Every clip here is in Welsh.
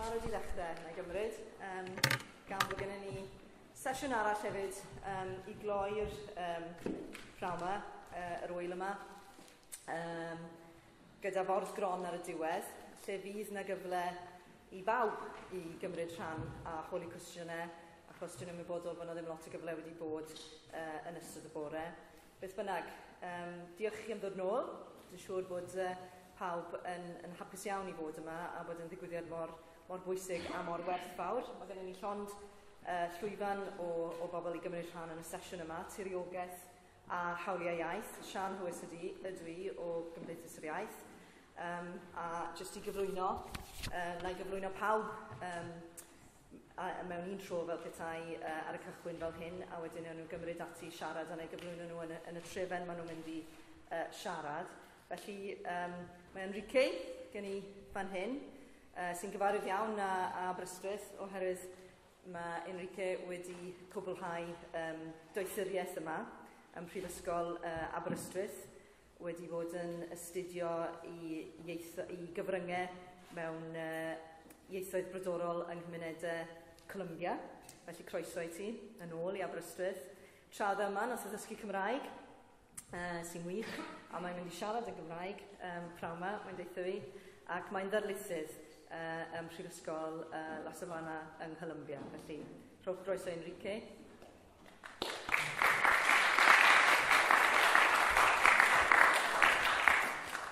barod i ddechrau, na i gymryd, um, gan bod gennym ni sesiwn arall hefyd um, i gloi'r um, prawma, uh, yr wyl yma, um, gyda fordd gron ar y diwedd, lle fydd na gyfle i bawb i gymryd rhan a holi cwestiynau, a cwestiwn ymwybodol bod yna ddim lot o gyfle wedi bod uh, yn ystod y bore. Beth bynnag, um, diolch chi am ddod nôl. Dwi'n siŵr bod uh, pawb yn, yn hapus iawn i fod yma a bod yn ddigwyddiad mor mor bwysig a mor werthfawr. Mae gennym ni llond uh, llwyfan o, o bobl i gymryd rhan yn y sesiwn yma, tiriogaeth a hawliau iaith. Sian Hwys ydy, ydw i o Gymdeithas yr Iaith. Um, a jyst i gyflwyno, uh, na i gyflwyno pawb um, a, a mewn un tro fel petai uh, ar y cychwyn fel hyn, a wedyn nhw'n gymryd ati siarad a na i gyflwyno nhw yn y, yn y trefen maen nhw'n mynd i uh, siarad. Felly, um, mae Enrique gen i fan hyn, uh, sy'n gyfarwydd iawn â, â Aberystwyth oherwydd mae Enrique wedi cwblhau um, doethuriaeth yma ym Mhrifysgol uh, Aberystwyth wedi bod yn astudio i, ieitho, i gyfryngau mewn uh, ieithoedd brodorol yng nghymunedau Columbia. Felly croeso i ti yn ôl i Aberystwyth. Tradd yma nath o ddysgu Cymraeg, uh, sy'n wych, a mae'n mynd i siarad y Gymraeg um, prawn yma, mae'n deitha fi, ac mae'n ddarlithydd uh, ym Mhrifysgol uh, La Savana yng Nghylumbia. Felly, rhowch groeso Enrique.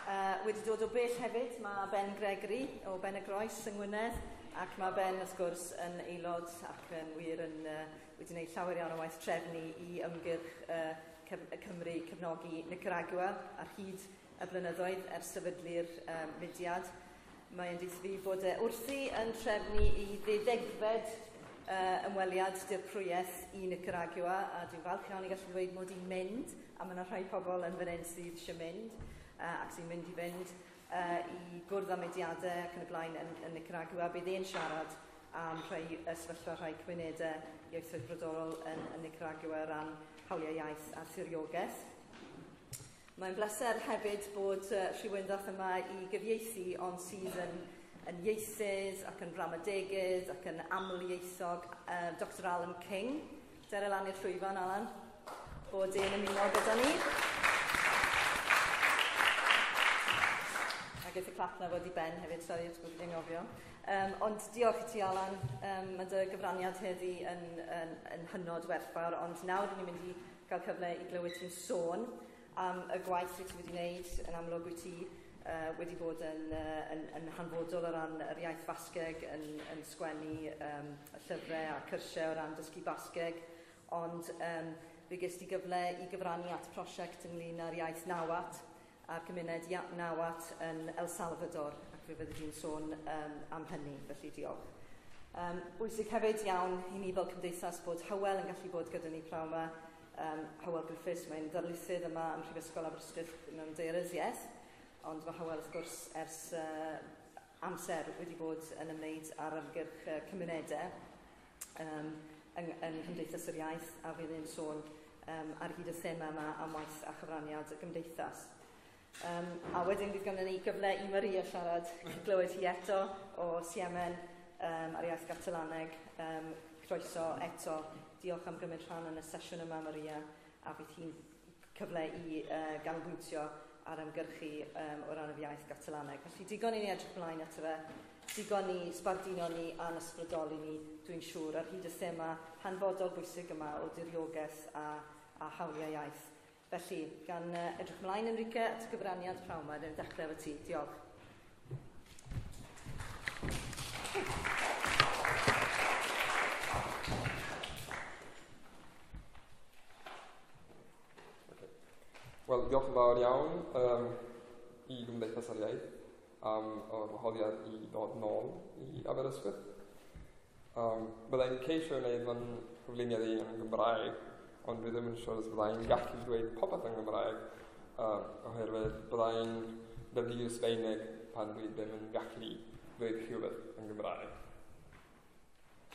Uh, wedi dod o bell hefyd, mae Ben Gregory o Ben y Groes yng Ngwynedd ac mae Ben wrth gwrs yn aelod ac yn wir yn uh, wedi gwneud llawer iawn o waith trefnu i ymgyrch uh, Cymru cefnogi Nicaragua ar hyd y blynyddoedd ers sefydlu'r um, mudiad Mae yn dydd fi bod e wrthi yn trefnu i ddeuddegfed uh, ymweliad dirprwyeth i Nicaragua a dwi'n falch iawn i gallu dweud mod i'n mynd a mae yna rhai pobl yn fan hyn sydd eisiau mynd uh, ac sy'n mynd i fynd uh, i gwrdd â mediadau ac yn y blaen yn, yn Nicaragua bydd e'n siarad am rhai ysfyllfa rhai cymunedau ieithoedd brodorol yn, yn Nicaragua ran hawliau iaith a thiriogaeth. Mae'n bleser hefyd bod uh, rhywundath yma i gyfieithu on season yn ieithydd ac yn ramadegydd ac yn amlieithog uh, Dr Alan King. Dere lan i'r llwyfan, Alan, bod e'n ymuno gyda ni. Ac eithaf clap na fod i ben hefyd, sori, ysbwyd i'n gofio. Um, ond diolch i ti, Alan. Um, mae dy gyfraniad heddi yn, yn, yn hynod werthfawr, ond nawr ni'n mynd i gael cyfle i glywed ti'n sôn am y gwaith wyt ti wedi wneud yn amlwg wyt ti uh, wedi bod yn, uh, yn, yn hanfodol o ran yr iaith Basgeg yn, yn sgwennu um, llyfrau a cyrsiau o ran dysgu Basgeg, ond um, fe ges ti gyfle i gyfrannu at prosiect ynglyn â'r iaith nawat a'r gymuned nawat yn El Salvador, ac fe fyddi di'n sôn um, am hynny, felly diolch. Um, bwysig hefyd iawn i ni fel cymdeithas bod hywel yn gallu bod gyda ni prawn yma, um, Howell Griffiths, mae'n ddarlithydd yma ym Mhrifysgol Aberystwyth mewn deiryddiaeth, ond mae Howell wrth gwrs ers uh, amser wedi bod yn ymwneud ar ymgyrch uh, cymunedau um, yng, yng Nghymdeithas yr Iaith a fydd yn sôn um, ar hyd y thema yma am waith a chyfraniad y gymdeithas. Um, a wedyn bydd gynnu ni gyfle i Maria siarad glywed hi eto o Siemen um, ar iaith Gatalaneg, Um, croeso eto diolch am gymryd rhan yn y sesiwn yma, Maria, a bydd hi'n cyfle i uh, ganolbwyntio ar ymgyrchu um, o ran y iaith gatalaneg. Felly, digon i ni edrych ymlaen ato fe, digon ni sbardino ni a'n ysbrydoli ni, dwi'n siŵr, ar hyd y thema hanfodol bwysig yma o diriogaeth a, a hawliau iaith. Felly, gan uh, edrych mlaen, Enrique, at y gyfraniad pnawn yma, dwi'n dechrau efo ti. Diolch. Thank you. Wel, diolch yn fawr iawn um, i Gymdeithas ar Iaith am um, y wahoddiad i ddod nôl i Aberystwyth. Um, byddai'n ceisio wneud fan cyflwyniad i yn Gymraeg, ond dwi ddim yn siŵr os byddai'n gallu dweud popeth yn Gymraeg, um, oherwydd byddai'n defnyddio Sbeinig pan dwi ddim yn gallu dweud rhywbeth yn Gymraeg.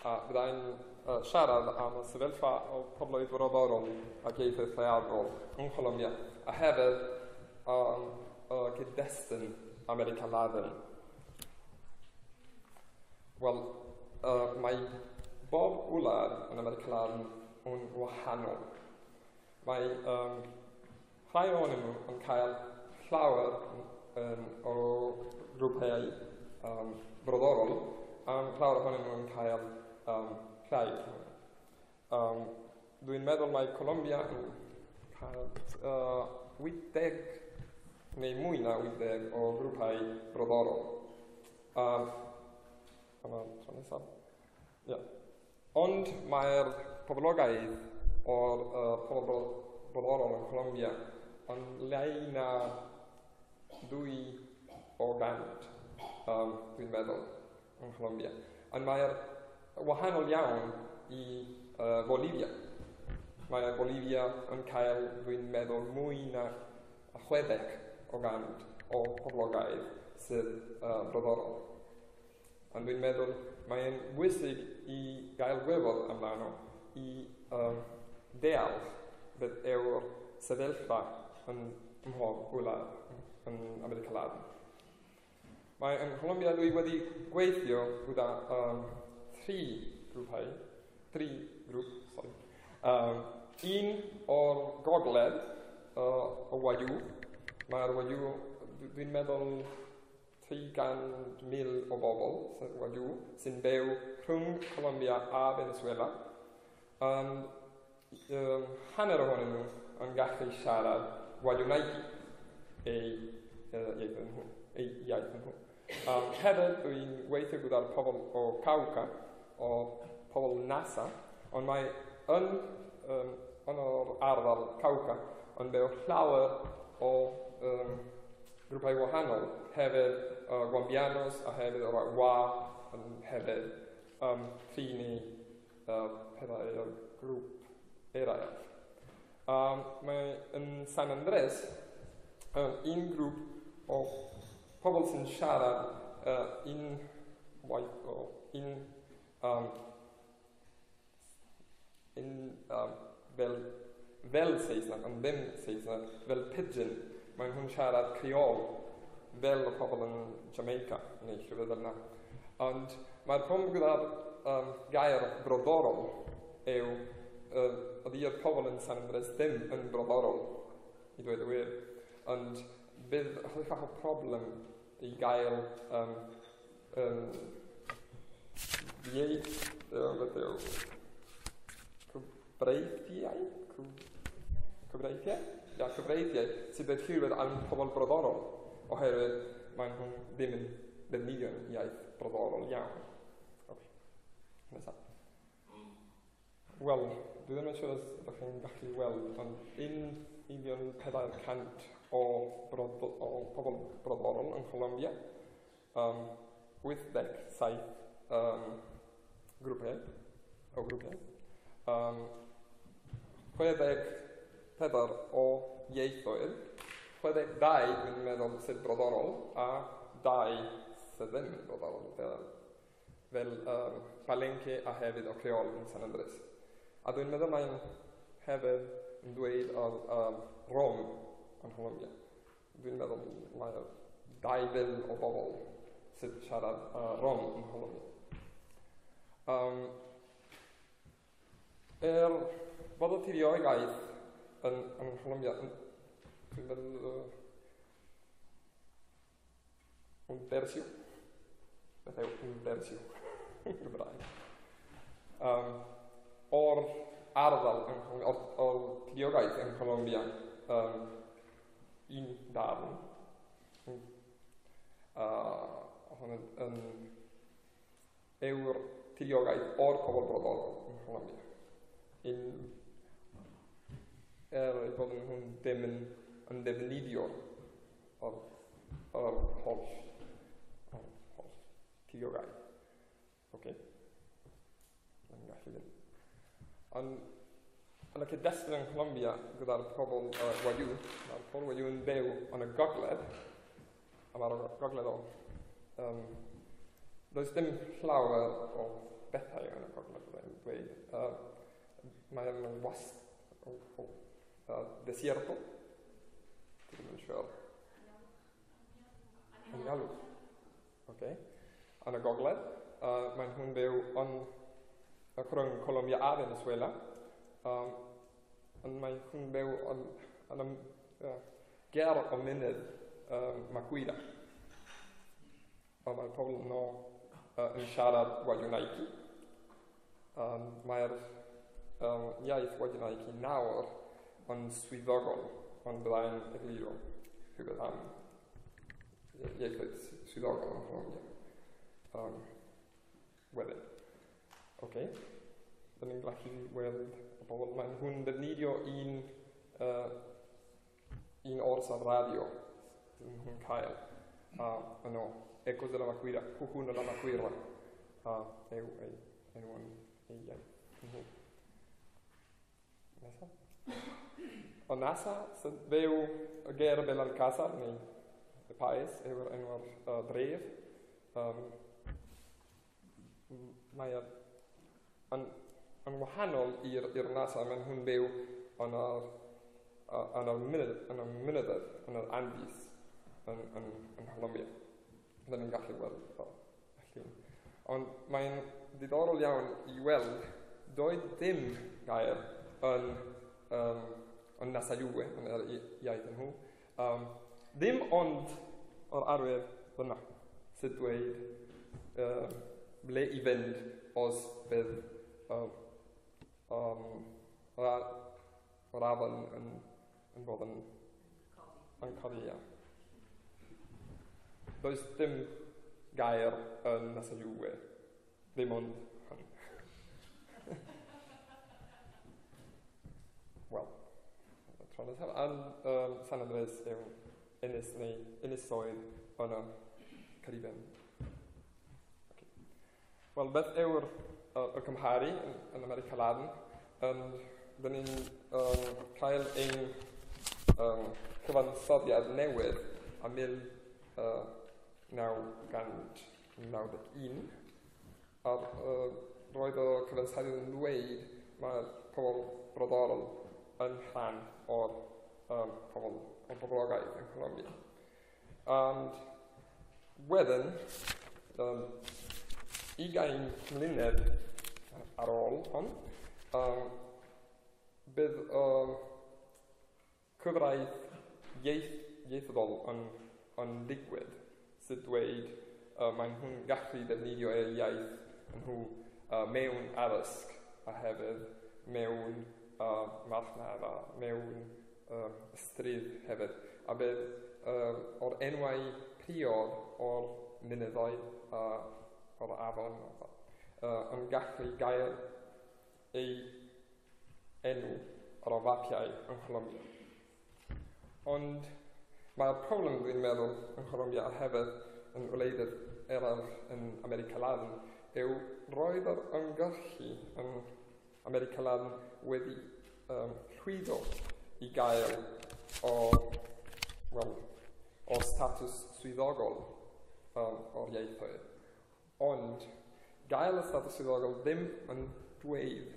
A byddai'n uh, siarad am y sefyllfa o pobloedd frodorol ac ieithoedd lleafol yng Ngholombia a hefyd o, o cyd-destun America Latin. Wel, uh, mae bob wlad yn America Latin yn wahanol. Mae um, rhai o'n nhw yn cael llawer um, o rwpeu um, brodorol, a llawer ohonyn nhw yn cael um, llai. Um, dwi'n meddwl mae Colombia yn child, uh, wyddeg neu mwy na wyddeg o grwpau brodorol. A, a tro nesaf. Yeah. Ond mae'r poblogaeth o'r uh, pobl brodorol yn Colombia yn lai na dwy o gant, um, dwi'n meddwl, yn Colombia. Ond mae'r wahanol iawn i uh, Bolivia mae Bolivia yn cael, dwi'n meddwl, mwy na chwedeg o gant o poblogaidd sydd uh, brodorol. Ond dwi'n meddwl mae'n bwysig i gael gwefol amdano i um, deall beth yw'r sefyllfa yn mhob gwlad yn America Latin. Mae yn Colombia dwi wedi gweithio gyda um, tri grwpau, tri grŵp, sorry, um, un o'r gogledd uh, o wadiw, mae'r wadiw, dwi'n meddwl 300,000 o bobl, wadiw, sy'n byw rhwng Colombia a Venezuela. Um, um, hanner ohonyn nhw yn gallu siarad wadiwnaigu eu, uh, iaith yn hwn, eu iaith yn hwn. Um, hefyd, dwi'n weithio gyda'r pobl o Cauca, o pobl NASA, ond mae yn um, yn yr ardal Cawca, ond byw llawer o um, grwpau wahanol, hefyd uh, Gwambianos a hefyd o'r Wa, yn hefyd um, Ffini, uh, pethau o'r grŵp eraill. Um, mae yn San Andres, um, un grŵp o pobl sy'n siarad uh, un, waith o un um, in, um, fel, fel Saesneg, ond ddim Saesneg, fel pidgin. Mae nhw'n siarad creol fel y pobl yn Jamaica, neu rhywbeth fel yna. Ond mae'r pwm gyda'r um, gair brodorol yw uh, oedd i'r pobl yn San Andres ddim yn brodorol, i dweud y wir. Ond bydd hwnnw o problem i gael um, um, ieith, beth yw, cyfreithiau? Cyfreithiau? Ia, cyfreithiau sydd yn llwyr am pobl brodorol, oherwydd mae nhw ddim yn ddefnyddio'n iaith brodorol iawn. Okay. Nesaf. Wel, dwi ddim yn siŵr os ydych chi'n gallu weld, ond 1,400,000 o, brod, o pobl brodorol yn Colombia, um, 87 um, grwpiau, o grwpiau, um, chwedeg pedwar o ieithoedd, chwedeg dau, dwi'n meddwl, sydd brodorol, a dau sydd ddim yn brodorol, fel, fel um, Palenque a hefyd o Creol yn San Andres. A dwi'n meddwl mae'n hefyd yn dweud o'r um, Rom yn Colombia. Dwi'n meddwl mae dau fil o bobl sydd siarad uh, Rom yn Colombia. Um, er volunteerio i gaeth yn, yn Colombia. Dwi'n meddwl... Uh, un bersiw. Beth yw un bersiw? Gymraeg. um, o'r ardal yn o'r, or diogaeth yn Colombia, um, un darn. Uh, hwn yn, yn yw'r diogaeth o'r pobl brodol yn Colombia. Un er eu bod nhw'n ddim yn, yn defnyddio o'r, or holl, or holl theorau. Okay? Yn gallu ddim. Ond yn y cyd-destun yn Colombia gyda'r pobl uh, wadiw, mae'r pobl wadiw yn byw yn y gogledd, a mae'r gogledd o... Um, does dim llawer o bethau yn y gogledd, dwi'n dweud. Uh, mae'n was o, o ¿De cierto? Yn ialw. Ok. Yn y gogledd, uh, mae'n hwn byw yn y rhwng Colombia a Venezuela. Um, ond mae hwn byw yn, yn y uh, ger o mynydd um, Macuira. Ond mae'r pobl yn o uh, yn siarad Wadiwnaiki. Um, Mae'r um, iaith Wadiwnaiki nawr on svůj dvorol, on byla jen Rio, chyba tam, jezdit svůj dvorol hlavně. Um, weather. Okay, den englischen weather. Aber man hun den Nidio in, uh, in orsa radio, in hun kael. Uh, oh no, e cosa la maquira, cucuna la maquira. Uh, ah, e, e, e, e, e, e, mm-hmm. e, e, e, e, e, O nasa, sy'n ddeu y ger y bel alcasar, neu y paes, yw'r enw'r uh, dref. Um, mae yn, yn wahanol i'r nasa, mae'n hwn byw yn yr yn yr mynyddoedd, yn yr andis yn, yn, yn Colombia. Dyna ni'n gallu gweld o. Ond mae'n diddorol iawn i weld doedd dim gair yn um, yn nasaiwwe, yn yr iaith yn hw. Um, ddim ond o'r arwyr fyna, sydd dweud uh, ble i fynd os bydd um, um, yr afon yn, yn bod yn, yn codi. Ia. Does dim gair yn nasaiwwe, ddim ond llonydd haf. Yn um, San Andres yw Ynys neu Ynysoedd yn y Cariben. Okay. Wel, beth yw'r uh, cymharu yn, yn America Latin? Um, Dyn ni'n um, cael ein um, cyfansoddiad newydd a 1991. A uh, roedd y cyfansoddiad yn dweud mae pobl brodorol yn rhan o'r um, pobl, o'r boblogaeth yn Colombia. And wedyn, um, ugain mlynedd ar ôl hon, um, bydd um, cyfraith ieith, ieithyddol yn, yn digwydd sydd dweud uh, mae nhw'n gallu defnyddio eu iaith yn nhw uh, mewn addysg a hefyd mewn a marchnad a mewn um, stryd hefyd. A bydd um, o'r enwau priod o'r mynyddoedd a o'r afon uh, yn gallu gael ei enw ar o fapiau yn Colombia. Ond mae'r problem dwi'n meddwl yn Colombia hefyd yn wleidydd eraill yn America Latin yw roedd yr ymgyrchu yn America Latin wedi um, llwyddo i gael o, well, o status swyddogol um, o'r ieithoedd. Ond gael y status swyddogol ddim yn dweud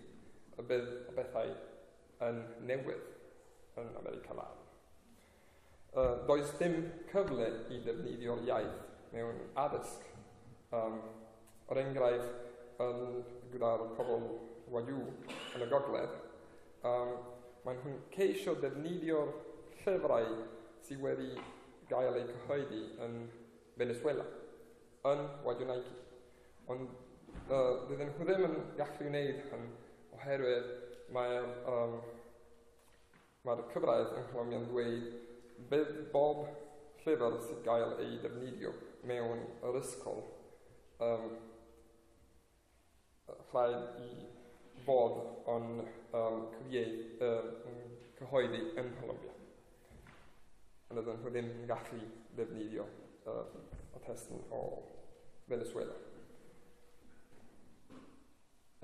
y bydd y bethau yn newydd yn America Law. Uh, does dim cyfle i ddefnyddio'r iaith mewn addysg. Um, o'r er enghraifft, yn gyda'r pobl wadiw yn y gogledd, um, mae'n hwn ceisio defnyddio'r llyfrau sydd wedi gael eu cyhoeddi yn Venezuela, yn Wadionaiki. Ond uh, dydyn e- nhw ddim yn gallu wneud hyn oherwydd mae'r um, mae cyfraith yn chlamion dweud bydd bob llyfr sydd gael ei defnyddio mewn yr ysgol um, rhaid i fod yn um, cyfieith, um, cyhoeddi yn Colombia. Ond ydyn nhw ddim yn gallu defnyddio um, y testyn o Venezuela.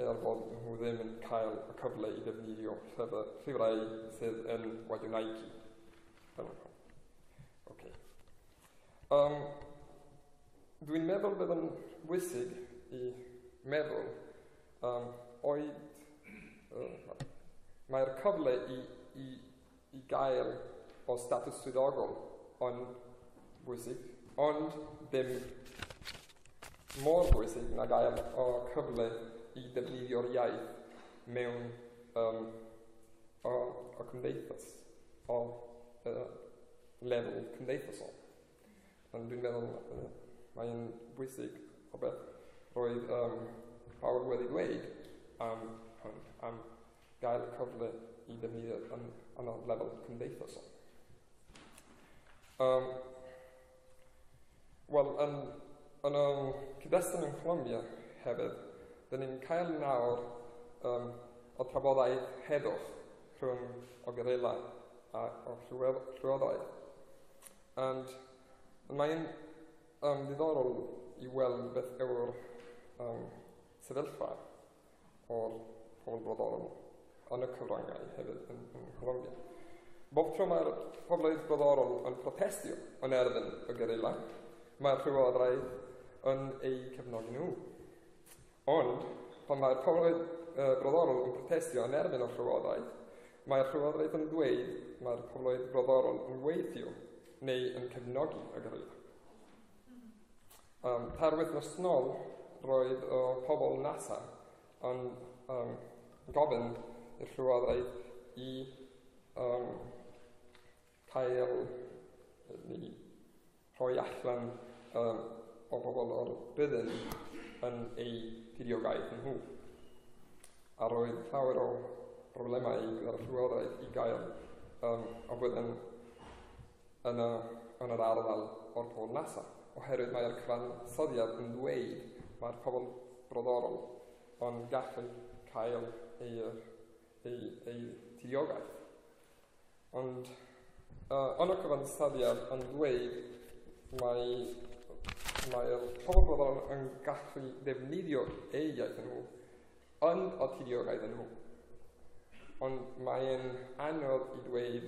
Er bod nhw ddim yn cael y cyfle i ddefnyddio llyfrau sydd yn wedi naici. Okay. Um, dwi'n meddwl bydd yn wysig i meddwl um, oedd Mae'r cyfle i, i, i gael o status swyddogol yn bwysig, ond ddim mor bwysig na gael o cyfle i ddefnyddio'r iaith mewn um, o, o cymdeithas, o uh, lefel cymdeithasol. Ond dwi'n meddwl uh, mae'n bwysig o beth roedd um, Paul wedi dweud am um, hwn am gael y cyfle i ddefnyddio yn, yn y lefel cymdeithasol. Um, Wel, yn, yn y cyd-destun yng Colombia hefyd, dyn ni'n cael nawr um, o trafodaeth heddwch rhwng o gyrela a o llywodau. And mae'n um, ddiddorol i weld beth yw'r um, sefyllfa o'r ffordd gwahanol yn y cyfrangau hefyd yn, yn Colombia. Bob tro mae'r pobloedd gwahanol yn protestio yn erbyn y gerilla, mae'r rhywodraeth yn eu cefnogi nhw. Ond, pan mae'r pobloedd uh, gwahanol yn protestio yn erbyn y rhywodraeth, mae'r rhywodraeth yn dweud mae'r pobloedd gwahanol yn weithio neu yn cefnogi y gerilla. Um, Tarwydd nosnol roedd o pobl NASA yn um, gofyn i'r llywodraeth i um, cael ni rhoi allan um, o bobl o'r byddin yn ei diriogaeth yn nhw. A roedd llawer o problemau gyda'r llywodraeth i gael um, o byddin yn, y, yn yr ardal o'r pôl nesaf. Oherwydd mae'r cyfansoddiad yn dweud mae'r pobl brodorol ond gallu cael ei, ei, ei diogaeth. Ond uh, yn y cyfansoddiad yn dweud mae mae'r pobl yn gallu defnyddio ei iaith nhw yn o tidiogaeth nhw. Ond mae'n anodd i dweud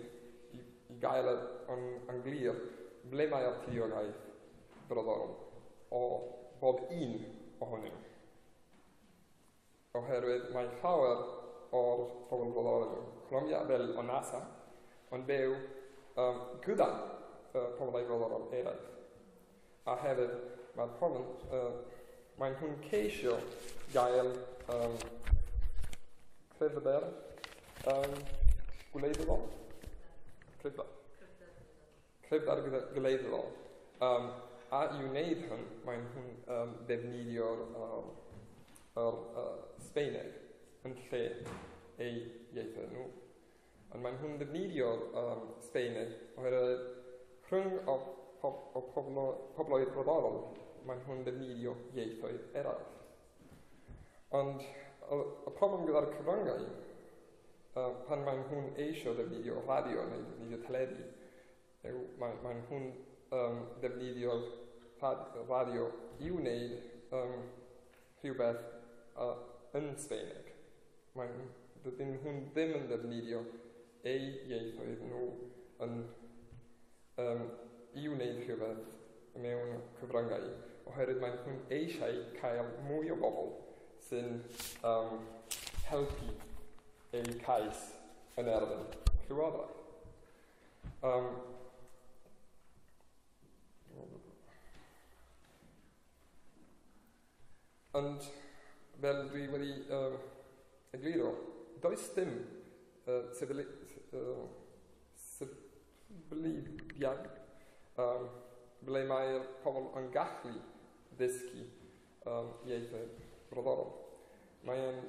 i, i gael yn, yn glir ble mae'r tidiogaeth brodorol o bob un ohonyn nhw oherwydd mae llawer o'r pobl brodorol yn Colombia fel o NASA yn byw um, gyda uh, pobl ei brodorol eraill. A hefyd mae'r pobl, uh, mae'n hwn ceisio gael um, cryfder um, gwleidyddol. Cryfder. Cryfder gwleidyddol. Um, a i wneud hyn, mae'n hwn um, defnyddio'r um, er, uh, Sbeineg yn lle eu ieithoedd nhw. Ond mae nhw'n ddefnyddio'r um, Sbeineg oherwydd rhwng o, o, o poblo, pobloedd roddorol mae nhw'n ddefnyddio ieithoedd eraill. Ond y, y problem gyda'r cyfryngau uh, pan mae nhw'n eisiau ddefnyddio radio neu ddefnyddio teledu, yw mae, mae nhw'n um, ddefnyddio radio i wneud um, rhywbeth uh, önszének. Tad in hun dimmen dat lidio e jeithoiden o an um, iwneud rhywbeth mewn cyfryngau oherwydd mae nhw'n eisiau cael mwy o bobl sy'n um, helpu eu cais yn erbyn. Um, ond fel dwi wedi uh, egluro, does dim uh, sefyli, uh, um, ble mae'r pobl yn gallu ddysgu um, ieithau brodorol. Mae'n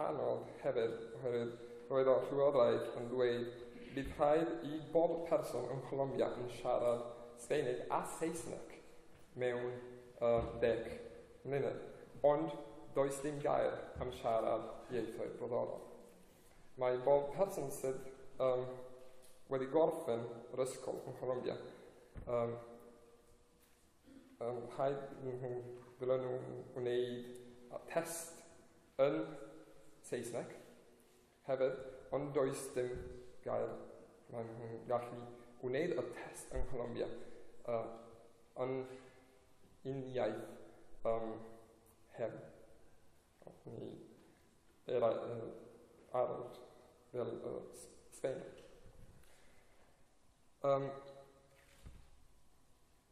anodd hefyd oherwydd roedd o llywodraeth yn dweud bydd rhaid i bob person yn Colombia yn siarad Sbeinig a Saesneg mewn uh, deg mlynedd. Ond does dim gair am siarad ieithoedd brodorol. Mae bob person sydd um, wedi gorffen yr ysgol yn Colombia, um, um, rhaid nhw, ddylen nhw wneud test yn Saesneg hefyd, ond does dim gael mae nhw'n gallu gwneud y test yng Ngholombia uh, yn un iaith um, heb i era, arall fel Sfeneg. Um,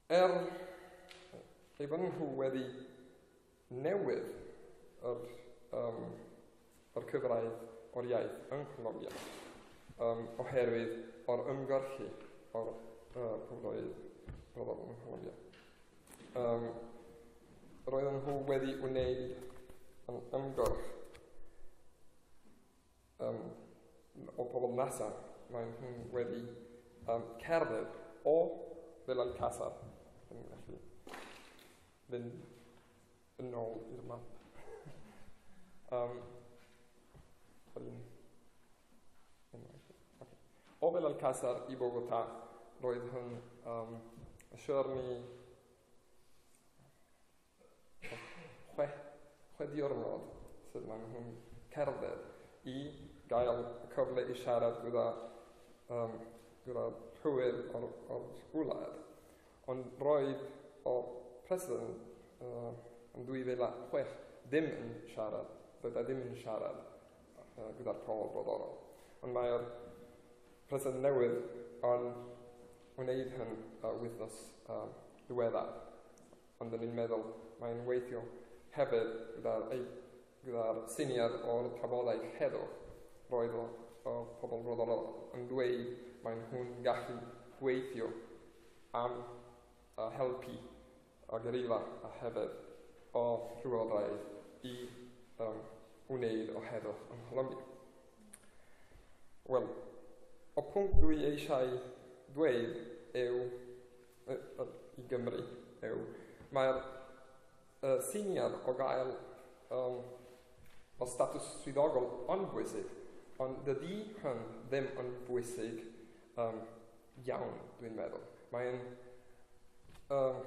er ei fan nhw wedi newydd yr, um, yr cyfraith o'r iaith yng Nghymru um, oherwydd o'r ymgyrchu o'r uh, cyfraith roedd o'n Nghymru. Um, roedden nhw wedi wneud yn ymgorch um, o bobl nesaf mae nhw wedi um, cerdded o Filan Casar yn gallu fynd yn ôl i'r map. um, o fel Alcázar i Bogota roedd hyn um, y siwrni chwe chweddiwrnod sydd maen nhw'n cerdded i gael y cyfle i siarad gyda, um, gyda rhywun o'r, or gwlad. Ond roedd o president uh, yn 2006 ddim yn siarad, roedd e ddim yn siarad uh, gyda'r pobl brodorol. Ond mae'r president newydd yn wneud hyn uh, wythnos uh, diweddar. Ond yn i'n meddwl, mae'n weithio hefyd gyda'r gyda syniad o'r trafodaeth heddwch roedd o, o pobl roddol yn dweud mae nhw'n gallu gweithio am a helpu a gyrila a hefyd o rhywodraeth i um, wneud o heddwch yng Nghymru. Wel, o pwnc dwi eisiau dweud yw, y, y, i Gymru yw, mae'r syniad o gael um, o statws swyddogol yn bwysig, ond dydy hyn ddim yn bwysig um, iawn, dwi'n meddwl. Mae'n um,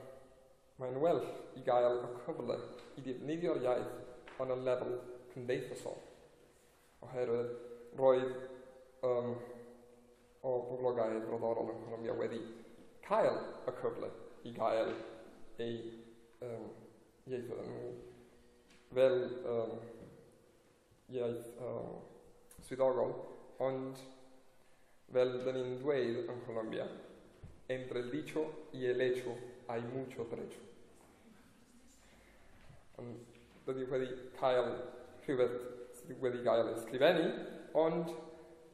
mae'n well i gael y cyfle i ddefnyddio'r iaith yn y lefel cymdeithasol. Oherwydd roedd um, o boblogaidd roddorol yn Nghymru wedi cael y cyfle i gael ei iaith, um, fel um, iaith um, swyddogol, ond fel dyn ni'n dweud yn Colombia, entre el dicho y el hecho hay mucho trecho. Ond dyn ni wedi cael rhywbeth sydd wedi cael ysgrifennu, ond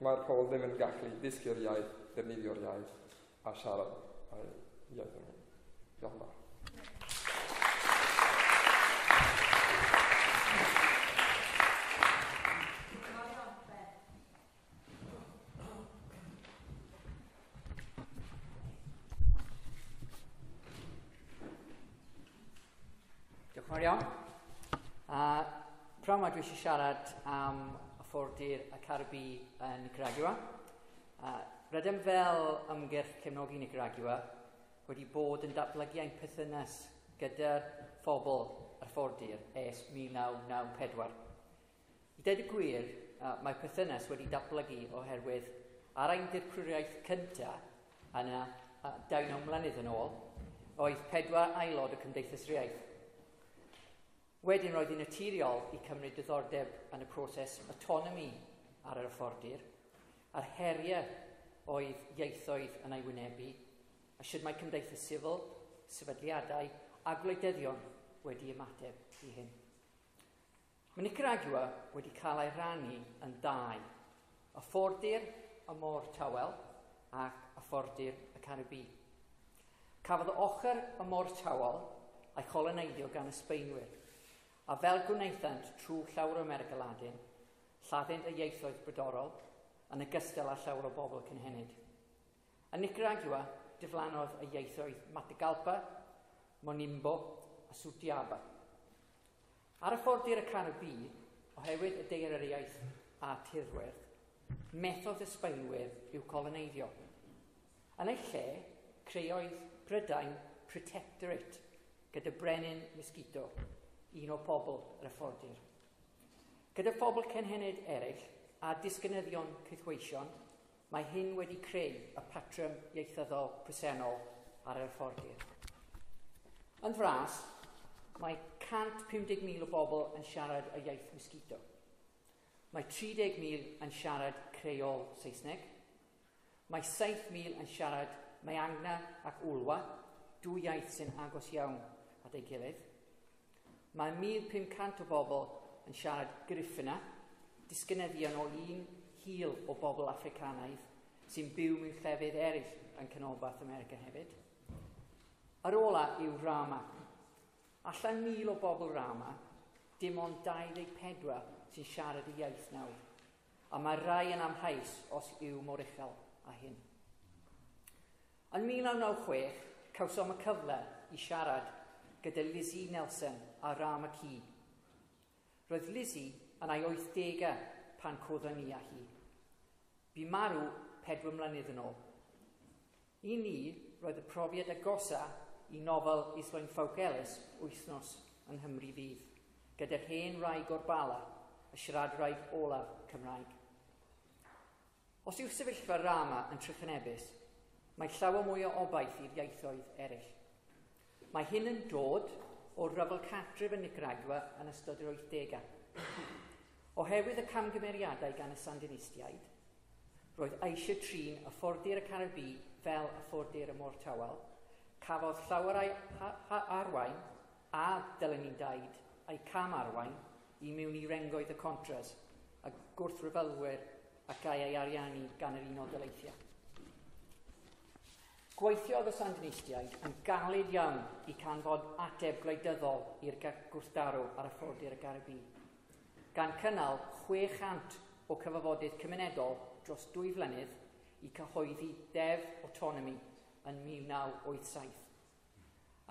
mae'r pobl ddim yn gallu ddysgu'r iaith, defnyddio'r iaith a siarad a'r iaith yn Diolch yn fawr. dwi eisiau siarad am y ffordir y carbi yn Nicaragua. Uh, rydym fel ymgyrch cefnogi Nicaragua wedi bod yn datblygu ein perthynas gyda'r phobl yr ffordir es 1994. I dweud y gwir, uh, mae perthynas wedi datblygu oherwydd ar ein dirprwriaeth cyntaf yna uh, dawn o mlynedd yn ôl, oedd pedwar aelod y Cymdeithas Riaeth Wedyn roedd hi'n naturiol i cymryd diddordeb yn y proses autonomi ar yr affordir, a'r heriau oedd ieithoedd yn ei wynebu, a sydd mae cymdeithas sifil, sefydliadau a gwleidyddion wedi ymateb i hyn. Mae Nicaragua wedi cael ei rannu yn dau, ffordir y môr tawel ac y ffordir y Caribi. Cafodd ochr y môr tawel a'i coloneiddio gan y Sbeinwyr a fel gwnaethant trwy llawer o Americaladin, lladdent y ieithoedd brodorol yn ogystal â llawer o bobl cynhenid. Yn Nicaragua, diflannodd y ieithoedd Matagalpa, Monimbo a Sutiaba. Ar y ffordd i'r Caribi, oherwydd y deirariaeth a tirwerth, methodd y Sbaenwyr i'w coloneiddio. Yn ei lle, creoedd Brydain Protectorate gyda Brenin Mosquito un o bobl yr hyfforddir. Gyda phobl cenhenid eraill a disgynyddion cythweision, mae hyn wedi creu y patrwm ieithyddol presennol ar yr hyfforddir. Yn fras, mae 150,000 o bobl yn siarad y iaith mosquito. Mae 30,000 yn siarad creol Saesneg. Mae 7,000 yn siarad Maeangna ac Ulwa, dwy iaith sy'n agos iawn at ei gilydd. Mae 1500 o bobl yn siarad griffina, disgynyddion o un hil o bobl Africanaidd sy'n byw mewn llefydd eraill yn Canolbarth America hefyd. Ar ola yw Rama. Allan mil o bobl Rama, dim ond 24 sy'n siarad y iaith nawr. A mae rai yn amhais os yw mor uchel a hyn. Yn 1996, cawsom y cyfle i siarad gyda Lizzie Nelson a ram y cu. Roedd Lizzie yn ei 80au pan coddon ni â hi. Bu marw pedwar mlynedd yn ôl. I ni, roedd y profiad agosa i nofel Islwyn Islain Ffawgelis wythnos yng Nghymru fydd, gyda'r hen raig o'r bala, y siaradwraig olaf Cymraeg. Os yw sefyllfa rama yn trychinebus, mae llawer mwy o obaith i'r ieithoedd eraill. Mae hyn yn dod o ryfel catref yn Nicaragua yn ystod yr 80au. Oherwydd y camgymeriadau gan y Sandinistiaid, roedd eisiau trin y ffordir y Caribi fel y ffordir y Môr Tawel, cafodd llawer ei arwain a dylanidau eu cam arwain i mewn i rengoedd y contras a gwrthryfelwyr ac a'i ariannu gan yr Unol Daleithiau. Gweithiodd y Sandinistiaid yn galed iawn i canfod ateb gwleidyddol i'r gwrthdaro ar y fforddi'r y Garibi, gan cynnal 600 o cyfafodydd cymunedol dros dwy flynedd i cyhoeddi def autonomy yn 1987.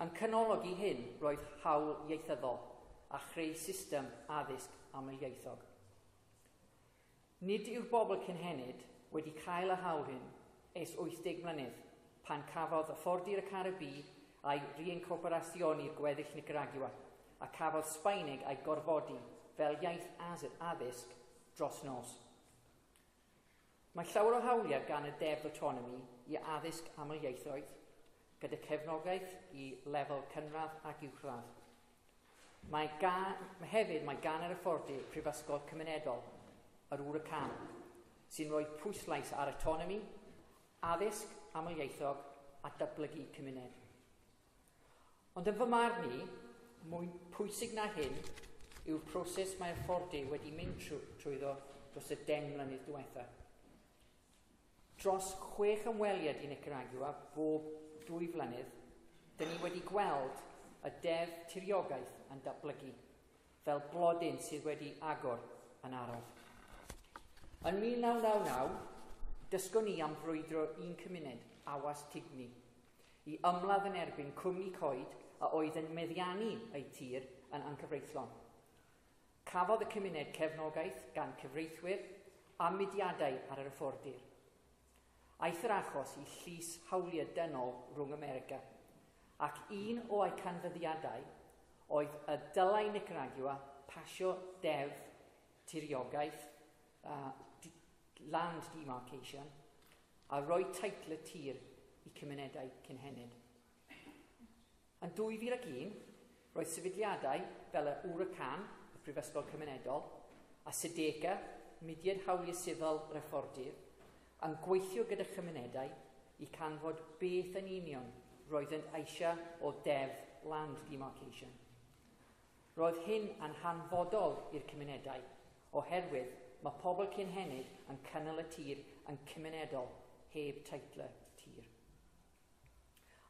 Yn cynolog i hyn roedd hawl ieithyddol a chreu system addysg am y ieithog. Nid yw'r bobl cynhenid wedi cael y hawl hyn es 80 mlynedd pan cafodd fforddi'r Caribi a'i reincorporasiwn i'r gweddill Nicaragua a cafodd Sbaeneg a'i gorfodi fel iaith addysg dros nos. Mae llawer o hawliau gan y Deddf Autonomy i addysg am y ieithoedd, gyda cefnogaeth i lefel cynradd ac uwchradd. Mae gan, hefyd mae gan yr hyfforddi prifysgol cymunedol, yr Wracan, sy'n rhoi pwyslais ar autonomi, addysg amoieithog a datblygu cymuned. Ond yn fy marn ni, mwy pwysig na hyn yw'r proses mae'r ffordi wedi mynd trwyddo dros y deng mlynedd diwetha. Dros chwech ymweliad i Nicaragua bob dwy flynedd, dyn ni wedi gweld y def tiriogaeth yn datblygu fel blodyn sydd wedi agor yn araf. Yn 1999, dysgon ni am frwydro un cymuned awas tigni, i ymladd yn erbyn cwmni coed a oedd yn meddiannu ei tir yn ancyfreithlon. Cafodd y cymuned cefnogaeth gan cyfreithwyr a mudiadau ar yr yffordir. Aeth yr achos i llys hawliau dynol rhwng America, ac un o'i canfyddiadau oedd y dylai Nicaragua pasio deddf tiriogaeth, uh, land demarcation, a roi teitl y tir i cymunedau cynhenid. Yn 2001, roedd sefydliadau fel y Wracan, y Prifysgol Cymunedol, a Sedeca, Mudiad Hawliau Sifil Reffordir, yn gweithio gyda chymunedau i canfod beth yn union roedd yn eisiau o def land demarcation. Roedd hyn yn hanfodol i'r cymunedau oherwydd mae pobl cynhenid yn cynnal y tir yn cymunedol heb teitlau tir.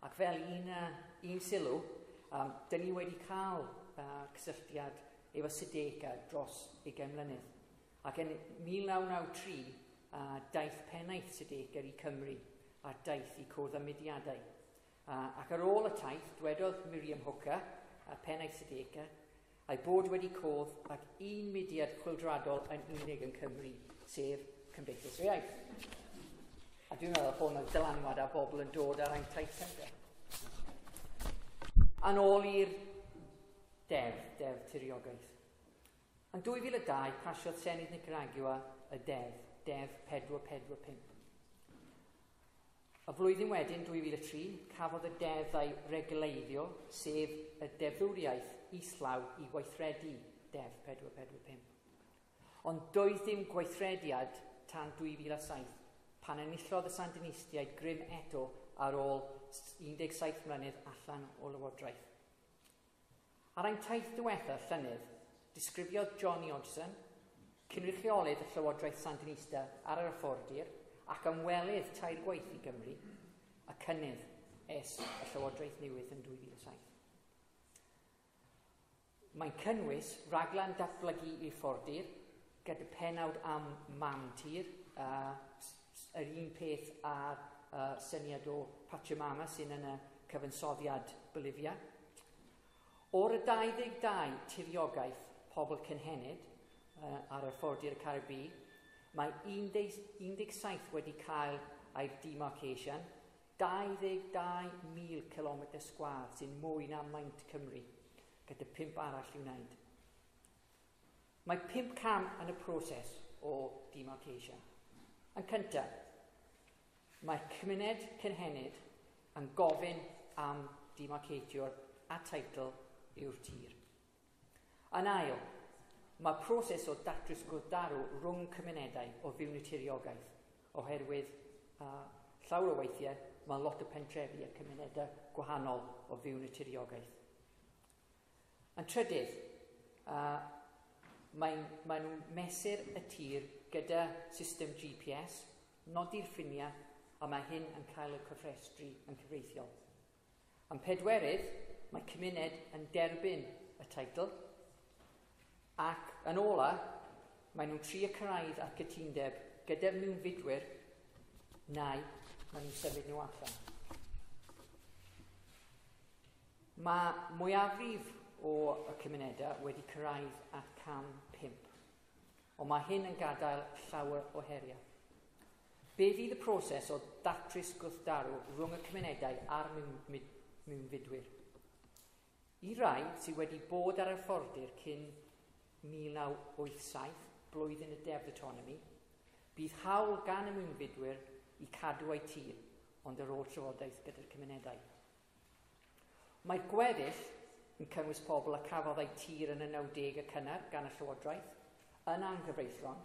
Ac fel un, uh, un sylw, um, dyn ni wedi cael uh, cysylltiad efo Sudeca dros 20 mlynedd. Ac yn 1993, uh, daeth pennaeth Sudeca i Cymru a daeth i cwrdd ymydiadau. Uh, ac ar ôl y taith, dwedodd Miriam Hooker, a pennaeth Sudeca, a'i bod wedi codd ac un mudiad chwildradol yn unig yn Cymru, sef Cymdeithas yr Iaith. A dwi'n meddwl bod yna dylanwad a bobl yn dod ar ein taithau. Yn ôl i'r def, def tiriogaeth. Yn 2002, pasiodd Senedd Nicaragua y def, def 445. Y flwyddyn wedyn, 2003, cafodd y def ei regleiddio, sef y defwriaeth islaw i gweithredu def 445. Ond doedd dim gweithrediad tan 2007 pan enillodd y Sandinistiaid grym eto ar ôl 17 mlynedd allan o lywodraeth. Ar ein taith diwetha llynydd, disgrifiodd Johnny Hodgson, cynrychiolydd y Llywodraeth Sandinista ar yr afforddir ac ymwelydd tair gwaith i Gymru, a cynnydd es y Llywodraeth Newydd yn 2007. Mae'n cynnwys raglan datblygu i ffordir gyda penawd am mam tir, uh, yr un peth a'r uh, syniad o Pachamama sy'n yn y cyfansoddiad Bolivia. O'r y 22 tiriogaeth pobl cynhenid uh, ar y ffordd i'r Caribi, mae 17 wedi cael ei demarcation, 22,000 km sgwad sy'n mwy na maint Cymru, gyda 5 arall i wneud. Mae 5 cam yn y proses o demarcation. Yn cyntaf, Mae cymuned cynhenid yn gofyn am demarcatio'r a teitl yw'r tir. Yn ail, mae proses o datrys gwrdarw rhwng cymunedau o fiwn y tiriogaeth oherwydd uh, llawer o weithiau mae lot o pentrefi a cymunedau gwahanol o fiwn y tiriogaeth. Yn trydydd, uh, mae, mae nhw'n mesur y tir gyda system GPS, nodi'r ffiniau a mae hyn yn cael y cyffrestru yn cyfreithiol. Am pedwerydd, mae cymuned yn derbyn y teitl ac yn ola, mae nhw'n tri y cyrraedd at gytundeb gyda mewn mewnfudwyr neu mae nhw'n sefyd nhw allan. Mae mwyafrif o y cymunedau wedi cyrraedd at cam 5, ond mae hyn yn gadael llawer o heriau. Be fydd y proses o datrys gwrthdarw rhwng y cymunedau a'r mewnfudwyr? I rai sydd wedi bod ar y ffordir cyn 1987, blwyddyn y Deddf Autonomy, bydd hawl gan y mewnfudwyr i cadw eu tir, ond yr o'r trafodaeth gyda'r cymunedau. Mae'r gweddill yn cynnwys pobl a cafodd eu tir yn y 90 y cynnar gan y Llywodraeth, yn anghyfreithlon,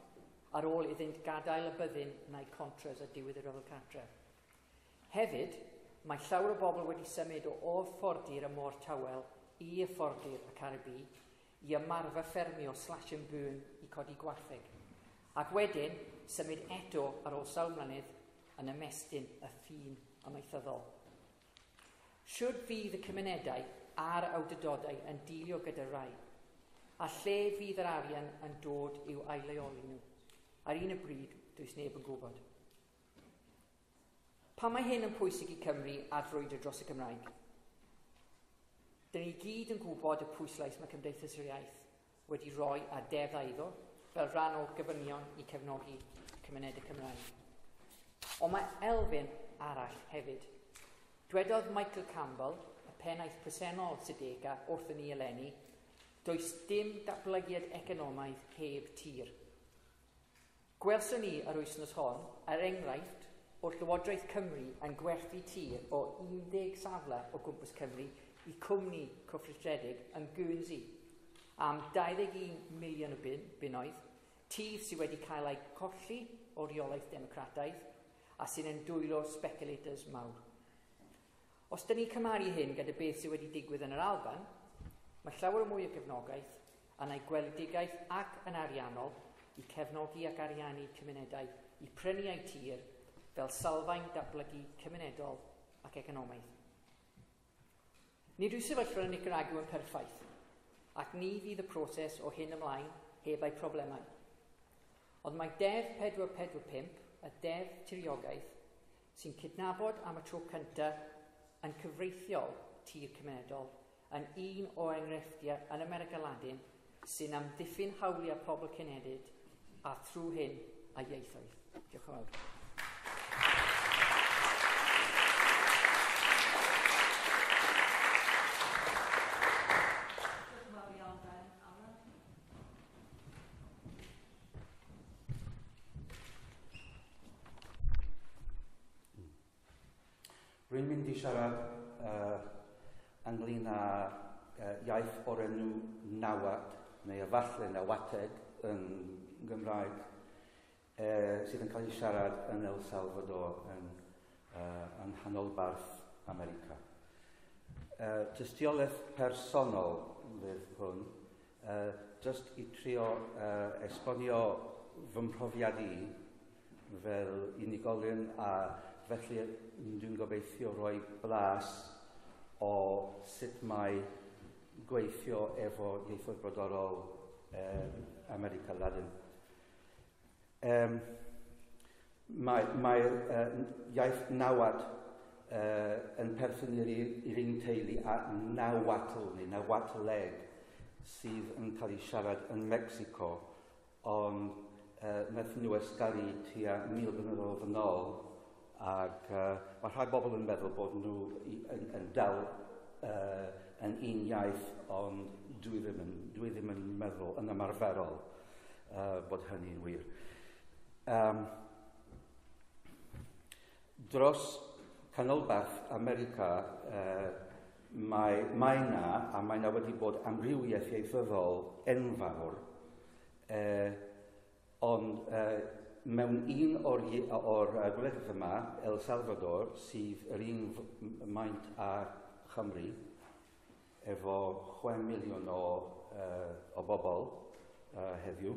ar ôl iddynt gadael y byddin neu contras a diwedd yr ofal cartre. Hefyd, mae llawer o bobl wedi symud o o'r ffordir y môr tawel i y ffordir y Caribi i ymarfer ffermio slash yn bwyn i codi gwartheg. Ac wedyn, symud eto ar ôl sawl mlynedd yn ymestyn y ffin amaethyddol. Siwr fydd y cymunedau a'r awdydodau yn dilio gyda rai, a lle fydd yr arian yn dod i'w aileoli nhw ar un y bryd dwi'n neb yn gwybod. Pa mae hyn yn pwysig i Cymru a ddrwydr dros y Gymraeg? Dyn ni gyd yn gwybod y pwyslais mae Cymdeithas yr Iaith wedi roi a deddau iddo fel rhan o gyfynion i cefnogi cymuned y Cymraeg. Ond mae elfen arall hefyd. Dwedodd Michael Campbell, y pennaeth presennol Sadega wrth yn ei eleni, does dim datblygiad economaidd heb tir – Gwelson ni yr wythnos hon, er enghraifft, o'r Llywodraeth Cymru yn gwerthu tir o 11 safle o gwmpas Cymru i cwmni cyffredredig yn Guernsey am 21 miliwn o bin, bunoedd, tir sydd wedi cael ei colli o reolaeth democrataidd a sy'n endwylo speculators mawr. Os da ni cymaru hyn gyda beth sydd wedi digwydd yn yr Alban, mae llawer o mwy o gefnogaeth yn ei gweledigaeth ac yn ariannol i cefnogi ac ariannu cymunedau i prynu eu tir fel salfaen datblygu cymunedol ac economaidd. Nid yw sefyllfa yn Nicaragua yn perffaith, ac ni fydd y proses o hyn ymlaen heb eu problemau. Ond mae Def 445, y Def Tiriogaeth, sy'n cydnabod am y tro cyntaf yn cyfreithiol tir cymunedol yn un o enghreifftiau yn America Ladin sy'n amddiffyn hawliau pobl cynedid a thrw hyn a ieithoedd. Diolch yn fawr. Rwy'n mynd i siarad uh, ynglyn â uh, iaith o'r enw nawad, neu efallai nawateg, yn Gymraeg eh, sydd yn cael ei siarad yn El Salvador yn, uh, yn hanolbarth America. Uh, Tystiolaeth personol fydd hwn, uh, just i trio uh, esbonio fy mhrofiad i fel unigolyn a felly dwi'n gobeithio rhoi blas o sut mae gweithio efo ieithoedd brodorol eh, America Latin um, mae'r mae, uh, iaith nawad uh, yn perthyn i'r un teulu a nawatl neu nawatleg sydd yn cael ei siarad yn Mexico ond uh, meth nhw esgaru tua mil blynyddoedd yn ôl ac uh, mae rhai bobl yn meddwl bod nhw yn, yn dal uh, yn un iaith ond dwi ddim yn, dwi ddim yn meddwl yn ymarferol uh, bod hynny'n wir um, dros canolbarth America, uh, mae, mae na, a mae na wedi bod amrywiaeth ieithyddol enfawr, uh, ond uh, mewn un o'r, or gwledydd yma, El Salvador, sydd yr un maint a Chymru, efo 6 miliwn o, uh, o bobl uh, heddiw,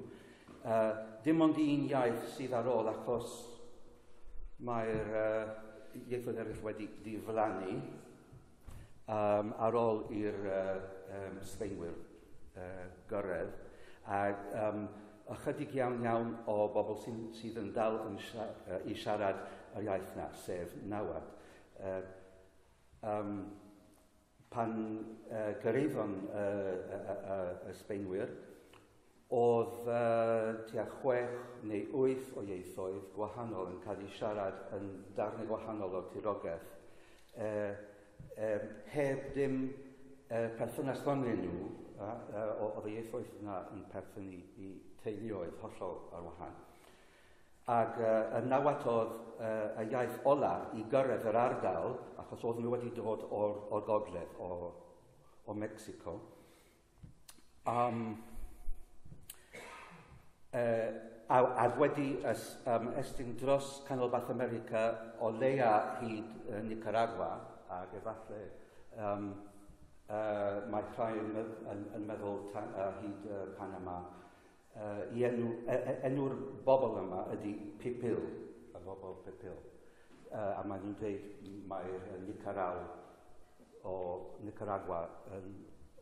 Uh, dim ond un iaith sydd ar ôl achos mae'r uh, ieithoedd eraill wedi diflannu um, ar ôl i'r uh, um, Sfeinwyr uh, gyrraedd. A um, ychydig iawn iawn o bobl sydd, sydd yn dal yn siar, uh, i siarad yr iaith na, sef nawad. Uh, um, pan uh, gyrraeddon uh, y uh, uh, uh, Sbeinwyr, oedd uh, tua chwech neu wyth o ieithoedd gwahanol yn cael ei siarad yn darnau gwahanol o'r tirogaeth, E, e, heb dim e, perthynas rhwngyn nhw, a, uh, oedd y ieithoedd yna yn perthyn i, i teuluoedd hollol ar wahan. Ac uh, yn nawatodd uh, y iaith ola i gyrraedd yr ardal, achos oedd nhw wedi dod o'r, or gogledd, o, o Mexico. Um, uh, a, a wedi es, um, estyn dros Canolbarth America o leia hyd uh, Nicaragua ac efallai um, uh, mae rhai yn, yn, yn meddwl tan, uh, hyd uh, Panama. Uh, i enw, e, e, enw'r bobl yma ydy Pipil y bobl Pipil. Uh, a maen nhw'n dweud mae'r uh, Nicaraw o Nicaragua yn,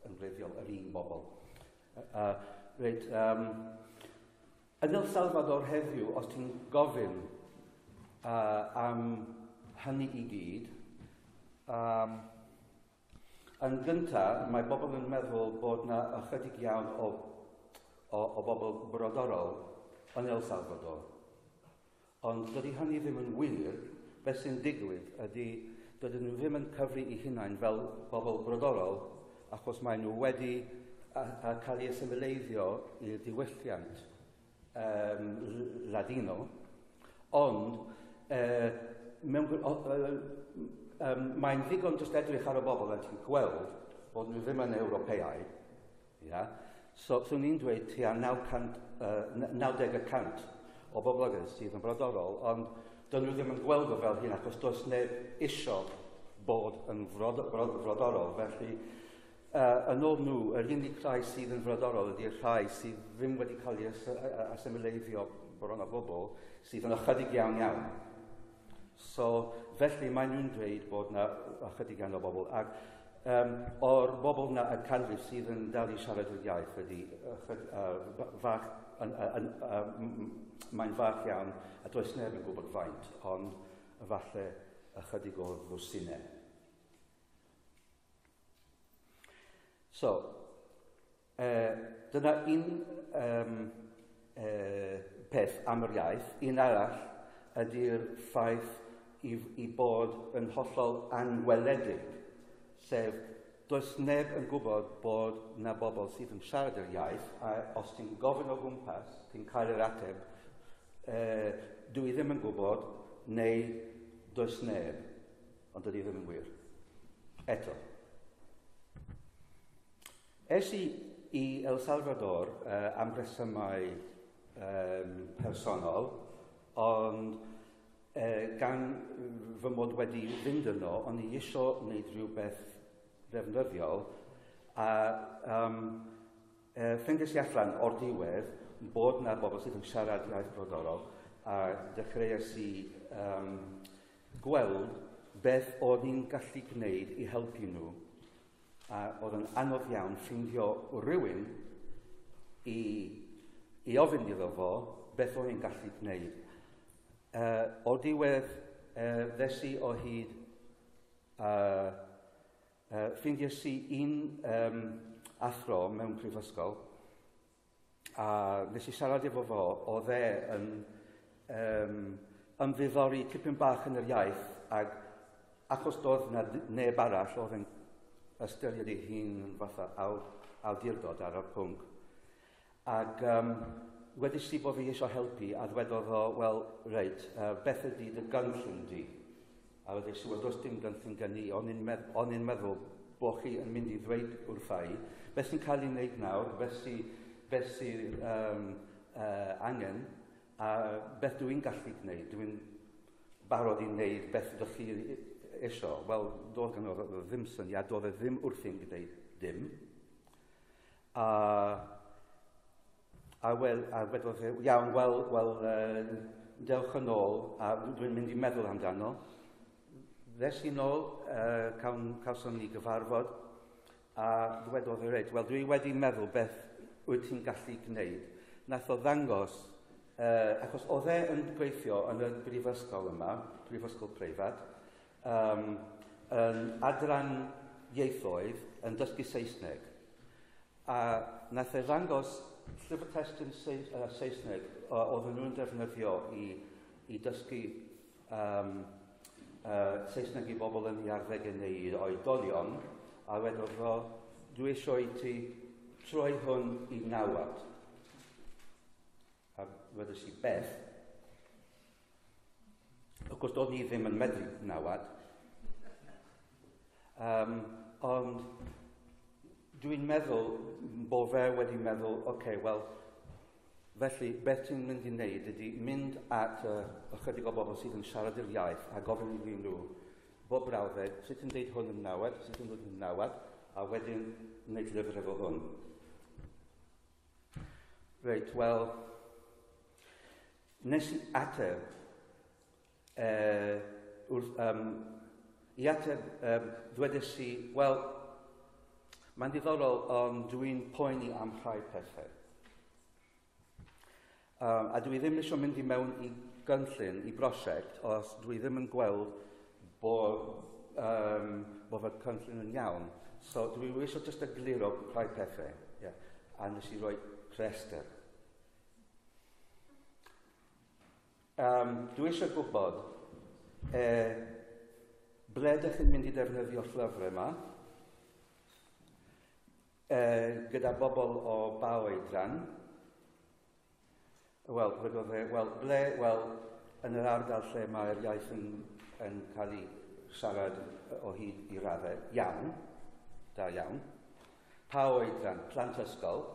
yn reiddiol yr un bobl. Uh, uh, reit um, Yn El Salvador heddiw, os ti'n gofyn uh, am hynny i gyd, um, yn gyntaf, mae bobl yn meddwl bod yna ychydig iawn o, o, o bobl brodorol yn El Salvador. Ond dydy hynny ddim yn wir, beth sy'n digwydd ydy dydyn nhw ddim yn cyfru i hunain fel bobl brodorol achos mae nhw wedi a, a cael eu asimileiddio i'r diwylliant um, ladino, ond uh, mewn, uh, um, mae'n ddigon dros edrych ar y bobl a ti'n gweld bod nhw ddim yn Ewropeau, ia? so swn so i'n dweud tua 900, uh, 90% o boblogaeth sydd yn brodorol, ond dyn nhw ddim yn gweld o fel hyn, achos does neb isio bod yn frod, felly Uh, yn ôl nhw, yr unig rhai sydd yn frodorol ydy'r rhai sydd ddim wedi cael eu asimileiddio bron o bobl sydd yn ychydig iawn iawn. So, felly mae nhw'n dweud bod yna ychydig iawn o bobl. Ac um, o'r bobl yna y canrif sydd yn dal i siarad yr iaith ydy uh, fach, yn, yn, yn, mae'n fach iawn a does neb yn gwybod faint, ond falle ychydig o ddwsinau. So, uh, dyna un um, uh, peth am yr iaith. Un arall ydy'r ffaith i, i bod yn hollol anweledig, sef does neb yn gwybod bod na bobl sydd yn siarad yr iaith, a os ti'n gofyn o gwmpas, ti'n cael yr ateb, e, dwi ddim yn gwybod, neu does neb, ond dydy ddim yn wir. Eto, Es i i El Salvador uh, am resymau um, personol, ond uh, gan fy mod wedi fynd yno, ond i isio wneud rhywbeth ddefnyddiol, a um, uh, ffindus i allan o'r diwedd bod na bobl sydd yn siarad iaith brodorol, a dechreuais i um, gweld beth oedd i'n gallu gwneud i helpu nhw a oedd yn anodd iawn ffeindio rhywun i, i ofyn iddo fo beth o'n i'n gallu gwneud. Uh, o diwedd uh, ddesu o hyd uh, uh, ffeindio si un um, athro mewn prifysgol a nes i siarad efo fo o dde yn um, ymddiddori tipyn bach yn yr iaith ac achos doedd na neb arall oedd yn ystyried ei hun yn fatha aw, awdurdod ar y pwnc. Ac um, wedys i bod fi eisiau helpu a ddwedodd o, wel, reit, uh, beth ydy dy gynllun di? A wedys i, wel, does dim gynllun gen i, ond i'n medd meddwl bod chi yn mynd i ddweud wrtha i, beth sy'n cael ei wneud nawr, beth sy'n beth sy, um, uh, angen, a beth dwi'n gallu gwneud, dwi'n barod i wneud beth ydych chi eto, wel, doedd gan oedd ddim syniad, doedd e ddim wrthi'n gyda'i dim. A, a, wel, a wedodd e, iawn, wel, wel uh, dewch yn ôl, a dwi'n mynd i meddwl amdano. Ddes i nôl, uh, cawn, cawsom ni gyfarfod, a dwedodd e reid, wel, dwi wedi meddwl beth wyt ti'n gallu gwneud. Nath o ddangos Uh, achos oedd e yn gweithio yn y brifysgol yma, brifysgol preifat, um, yn adran ieithoedd yn dysgu Saesneg. A nath e ddangos llyfr testyn Saesneg oedd nhw'n defnyddio i, i dysgu um, uh, Saesneg i bobl yn ei arddeg neu oedolion, a wedodd fo, dwi eisiau i ti troi hwn i nawad. A wedys i beth, Of course, doedd ni ddim yn medru nawad. Um, ond dwi'n meddwl bod fe wedi meddwl, oce, okay, wel, felly, beth ti'n mynd i wneud ydy mynd at uh, ychydig o bobl sydd yn siarad i'r iaith a gofyn i nhw, bob brawddeg, sut yn deud hwn yn nawad, sut yn dod yn nawad, a wedyn wneud lyfr efo hwn. Reit, wel, nes i ateb uh, wrth, um, i ateb, um, ddwedes i, wel, mae'n diddorol, ond dwi'n poeni am rhai pethau. Um, a dwi ddim eisiau mynd i mewn i gynllun, i brosiect, os dwi ddim yn gweld bod um, bo fy cynllun yn iawn. So dwi eisiau just egluro rhai pethau. Yeah. A nes i roi rester. Um, dwi eisiau gwybod e, ble ydych chi'n mynd i ddefnyddio'r llyfrau yma e, gyda bobl o baw oedran. Wel, wel, ble, wel, yn yr ardal lle mae'r iaith yn, yn cael ei siarad o hyd i raddau iawn, da iawn. Pa oedran? Plant ysgol?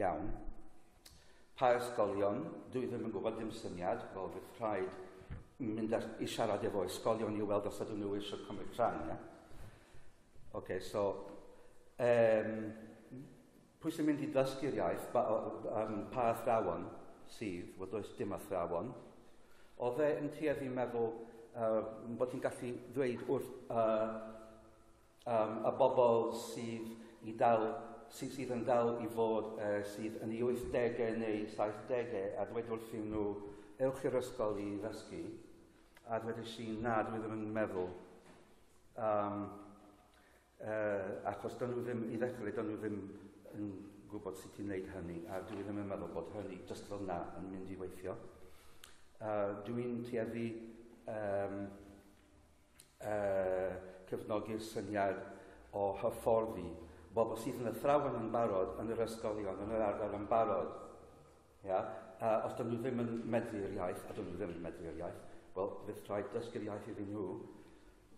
Iawn. Pa ysgolion, dwi ddim yn gwybod dim syniad, fel fydd rhaid mynd ar, i siarad efo ysgolion i weld os ydyn nhw eisiau cymryd rhan. Ie? Okay, so, um, pwy sy'n mynd i ddysgu'r iaith, ba, um, pa athrawon sydd, wel does dim athrawon, oedd e yn tueddu meddwl uh, bod hi'n gallu ddweud wrth uh, um, y bobl sydd i dal sydd, sydd yn dal i fod uh, sydd yn ei 80au neu 70au a dweud wrthyn nhw ewch i'r ysgol i ddysgu. A dweud i na dwi ddim yn meddwl. Um, uh, achos dyn nhw ddim i ddechrau dyn nhw ddim yn gwybod sut i'n wneud hynny a dwi ddim yn meddwl bod hynny just fel na yn mynd i weithio. Uh, dwi'n tueddu um, uh, cefnogi'r syniad o hyfforddi bobl sydd yn athrawon yn barod yn yr ysgolion, yn yr ardal yn barod. Ia? Uh, os dyn nhw ddim yn medru'r iaith, a dyn nhw ddim yn medru'r iaith, wel, fydd rhaid dysgu'r iaith iddyn nhw,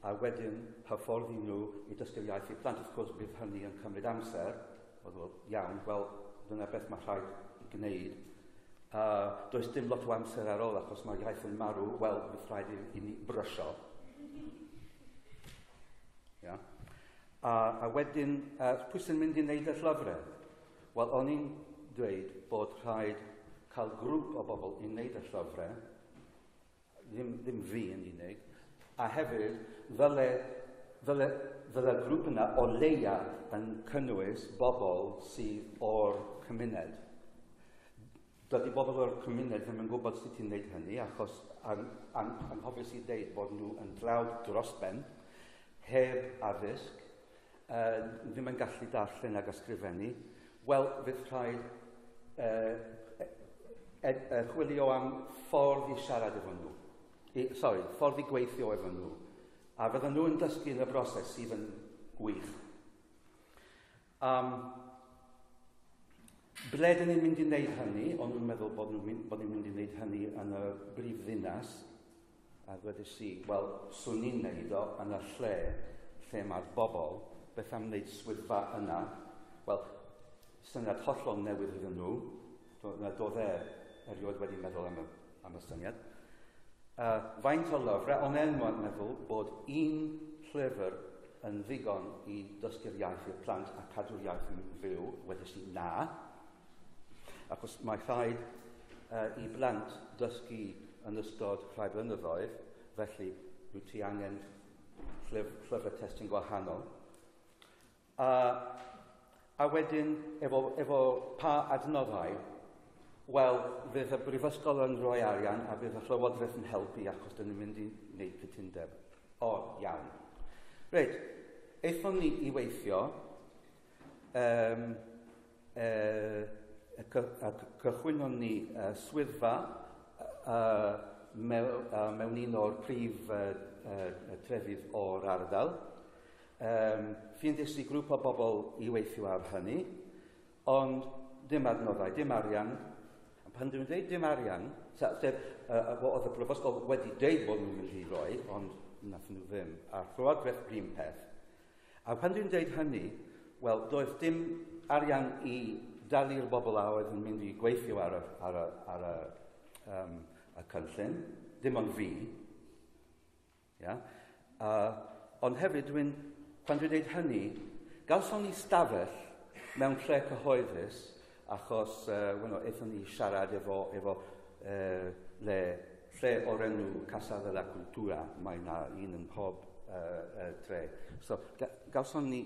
a wedyn hyfforddi nhw i dysgu'r iaith i plant. Of course, bydd hynny yn cymryd amser, oedd wel, iawn, wel, dyna beth mae rhaid i gwneud. Uh, does dim lot o amser ar ôl, achos mae'r iaith yn marw, wel, bydd rhaid i, i ni brysio, A, a wedyn, uh, pwy sy'n mynd i wneud y llyfrau? Wel, o'n i'n dweud bod rhaid cael grŵp o bobl i wneud y llyfrau, ddim, ddim fi yn unig, a hefyd, ddyle, ddyle, ddyle grŵp yna o leia yn cynnwys bobl sydd o'r cymuned. Dydy bobl o'r cymuned ddim yn gwybod sut i wneud hynny, achos anghofus ang, ang i ddeud bod nhw yn drawd dros ben, heb addysg, uh, ddim yn gallu darllen ag ysgrifennu, wel, fydd rhaid uh, ed, uh, chwilio am ffordd i siarad efo nhw. I, sorry, ffordd i gweithio efo nhw. A fydden nhw yn dysgu yn y broses sydd yn gwych. Um, ble dyn ni'n mynd i wneud hynny, ond dwi'n meddwl bod ni'n mynd, bod ni mynd i wneud hynny yn y brif ddinas, a ddweud si, wel, swn i'n wneud o yn y lle lle mae'r bobl, beth am wneud swyddfa yna? Wel, syniad hollol newydd iddyn nhw. Na doedd e erioed wedi meddwl am y, am y syniad. Uh, faint o lyfrau, ond e'n meddwl bod un llyfr yn ddigon i dysgu'r iaith i'r plant a cadw'r iaith yn fyw, wedi si na. Ac os mae rhaid uh, i blant dysgu yn ystod rhai blynyddoedd, felly rwy ti angen llyf llyfrau testyn gwahanol. Uh, a wedyn, efo, efo pa adnoddau, wel, fydd y brifysgol yn rhoi arian a fydd y llywodraeth yn helpu achos dyn ni'n mynd i wneud cytundeb. O, iawn. Reit, eithon ni i weithio um, uh, a cychwynon ni uh, swyddfa uh, mewn, uh, mewn un o'r prif uh, uh, trefydd o'r ardal. Um, Ffindes i grŵp o bobl i weithio ar hynny, ond dim adnoddau, dim arian. Pan dwi'n dweud dim arian, sef uh, oedd y Brifysgol wedi dweud bod nhw'n mynd i roi, ond nath nhw ddim. a'r Llywodraeth Green Peth. A pan dwi'n dweud hynny, wel, doedd dim arian i dalu'r bobl a oedd yn mynd i gweithio ar y, ar y, ar y, um, y cynllun, dim ond fi. Yeah? Uh, ond hefyd, dwi'n Pan dwi'n dweud hynny, gawson ni stafell mewn lle cyhoeddus, achos uh, wano, eithon ni siarad efo, efo uh, le, lle o'r enw Casa de la Cultura, mae yna un yn pob uh, uh, tre. So, ga, gawson ni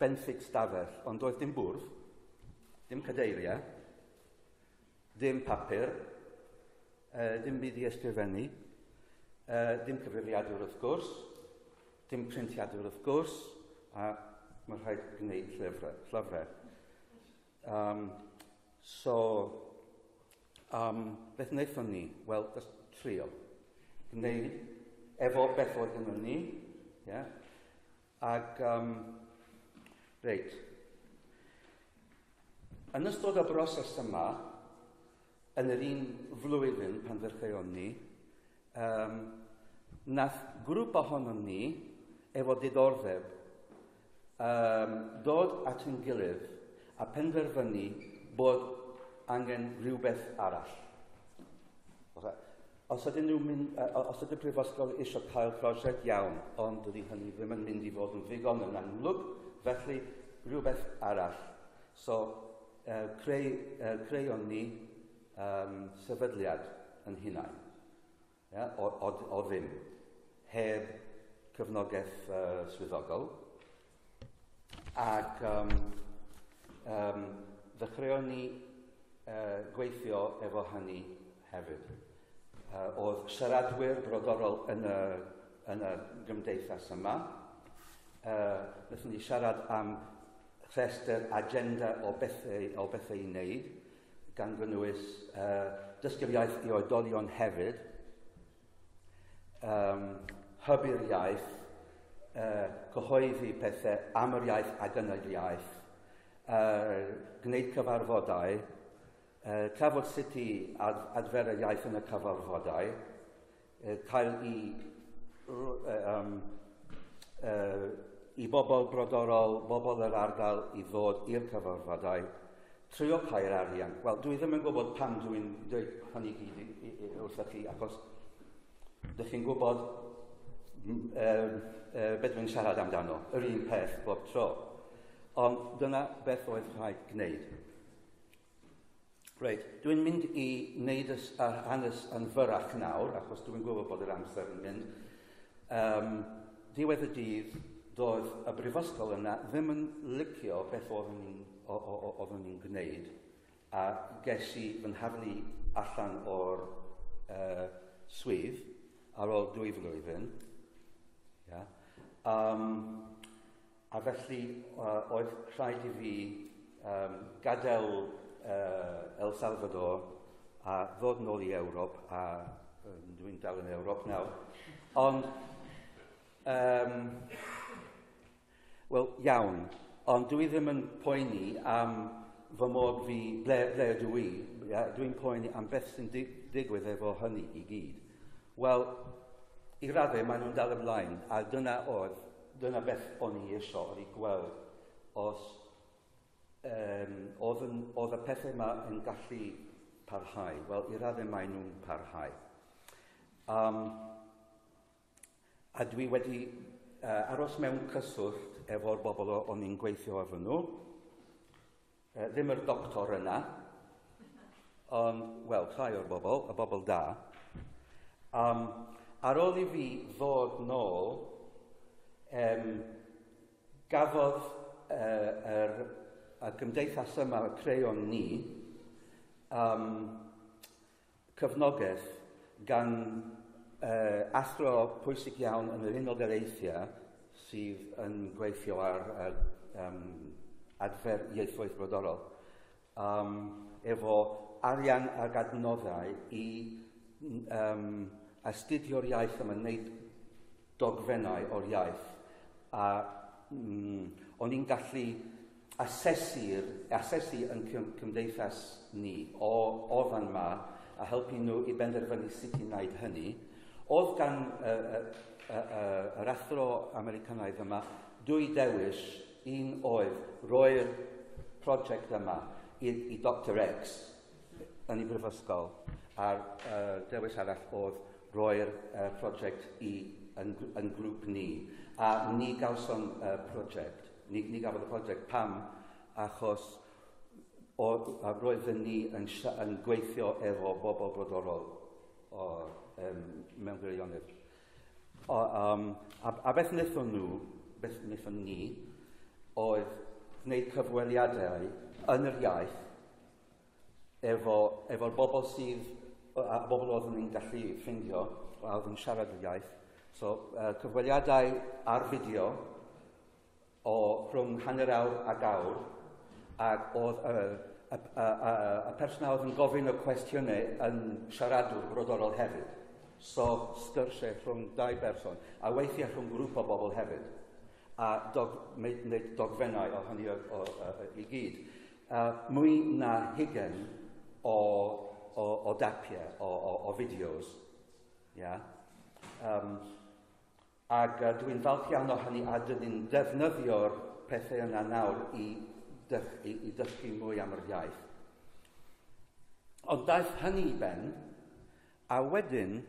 benthyg stafell, ond doedd dim bwrdd, dim cadeiriau, dim papur, uh, dim byd i ysgrifennu, uh, dim cyfrifiadur wrth gwrs, dim printiadwr wrth gwrs, a mae'n rhaid gwneud llyfrau. llyfrau. Um, so, um, beth wnaethon ni? Wel, dys trio. Gwneud efo beth oedd yn ni, yeah? ac, um, reit, yn ystod y broses yma, yn yr un flwyddyn pan ddechreuon ni, um, nath grŵp ohonon ni efo diddordeb um, dod at yn gilydd a penderfynu bod angen rhywbeth arall. Os ydyn nhw'n mynd, os ydy'n prifysgol eisiau cael prosiect iawn, ond dydy hynny ddim yn mynd i fod yn ddigon yn amlwg, felly rhywbeth arall. So, uh, creu, uh, creuon ni um, sefydliad yn hunain, yeah? o, o, o ddim, heb cyfnogaeth uh, swyddogol. Ac um, um, ddechreuon ni uh, gweithio efo hynny hefyd. Uh, oedd siaradwyr brodorol yn y, yn y gymdeithas yma. Uh, Nethon ni siarad am rhestr agenda o bethau, o bethau i wneud, gan gynnwys uh, dysgrifiaeth i oedolion hefyd, um, hybu'r iaith, uh, cyhoeddi pethau am yr iaith ac yn yr iaith, uh, gwneud cyfarfodau, uh, trafod sut i ad, adfer yr iaith yn y cyfarfodau, uh, cael i, uh, um, uh, i bobl brodorol, bobl yr ardal i ddod i'r cyfarfodau, trio cael arian. Wel, dwi ddim yn gwybod pam dwi'n dweud hynny gyd wrthych chi, achos dych chi'n gwybod um, uh, beth dwi'n siarad amdano, yr un peth bob tro. Ond dyna beth oedd rhaid gwneud. Reit, dwi'n mynd i wneud y hanes yn fyrach nawr, achos dwi'n gwybod bod yr amser yn mynd. Um, diwedd y dydd, doedd y brifysgol yna ddim yn licio beth oeddwn ni'n gwneud, a ges i fy nhaflu allan o'r uh, swydd ar ôl dwy flwyddyn, Yeah? Um, a felly, uh, oedd rhaid i fi um, gadael uh, El Salvador a ddod nôl i Ewrop, a um, dwi'n dal yn Ewrop nawr. Ond, um, wel, iawn, ond dwi ddim yn poeni am fy mod fi, ble, ble dwi, dwi'n poeni am beth sy'n digwydd efo hynny i gyd. Wel, i raddau maen nhw'n dal ymlaen, a dyna oedd, dyna beth o'n i isio, o'n i gweld, os um, oedd, yn, oedd y pethau yma yn gallu parhau. Wel, i raddau maen nhw'n parhau. Um, a dwi wedi uh, aros mewn cyswllt efo'r bobl o'n i'n gweithio efo nhw. Uh, ddim yr doctor yna, ond, wel, rhai o'r bobl, y bobl da. Um, Ar ôl i fi ddod nôl, um, gafodd uh, er, y gymdeithas yma, y creon ni, um, cyfnogaeth gan e, uh, athro pwysig iawn yn yr unol ddereithiau sydd yn gweithio ar, e, ar um, adfer ieithoedd brodorol. Um, efo arian ag adnoddau i um, astudio'r iaith yma, wneud dogfennau o'r iaith. A mm, o'n i'n gallu asesu'r, asesu yn cymdeithas ni o, o fan ma a helpu nhw i benderfynu sut i wneud hynny. Oedd gan uh, uh, uh, yr athro Americanaidd yma dwy dewis, un oedd roi'r prosiect yma i, i Dr X yn ei brifysgol a'r uh, dewis arall oedd roi'r uh, prosiect i yn, yn grŵp ni. A ni gawson uh, prosiect, ni, ni gafodd y prosiect pam, achos o, a roedden ni yn, yn gweithio efo bobl brodorol o um, mewn gwirionedd. O, um, a, a beth wnaethon nhw, beth wnaethon ni, oedd gwneud cyfweliadau yn yr iaith efo, efo'r bobl sydd a bobl oedd ni'n gallu ffeindio a oedd yn siarad y iaith. So, uh, cyfweliadau ar fideo o rhwng hanner awr ag awr, ac oedd uh, y, y, y, y person oedd yn gofyn y cwestiynau yn siaradwr brodorol hefyd. So, sgyrsiau rhwng dau berson, a weithiau rhwng grŵp o bobl hefyd, a dog, wneud dogfennau o hynny o, o, o, i gyd. Uh, mwy na hugen o o, o dapiau, o, o, o fideos. Yeah. Um, ac uh, dwi'n falch iawn o hynny a dyn ni'n defnyddio'r pethau yna nawr i, dych, i, i dysgu mwy am yr iaith. Ond daeth hynny i ben, a wedyn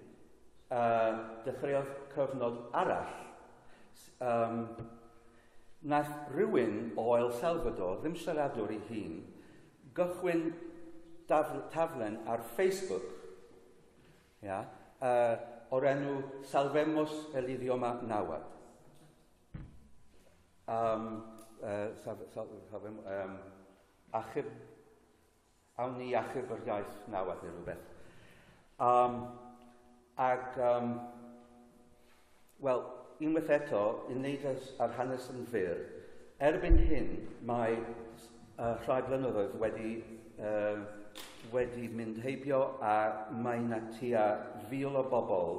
uh, dechreuodd cyfnod arall. Um, nath rhywun o El Salvador, ddim siaradwr i hun, gychwyn taflen ar Facebook ja, uh, o'r enw Salvemos el idioma nawad. Um, uh, sal, sal, salvem, um, achub, awn ni achub yr iaith nawad neu rhywbeth. Um, ac, um, wel, unwaith eto, i wneud ar hanes yn fyr, erbyn hyn mae uh, rhai blynyddoedd wedi uh, wedi mynd heibio a mae yna tua fil o bobl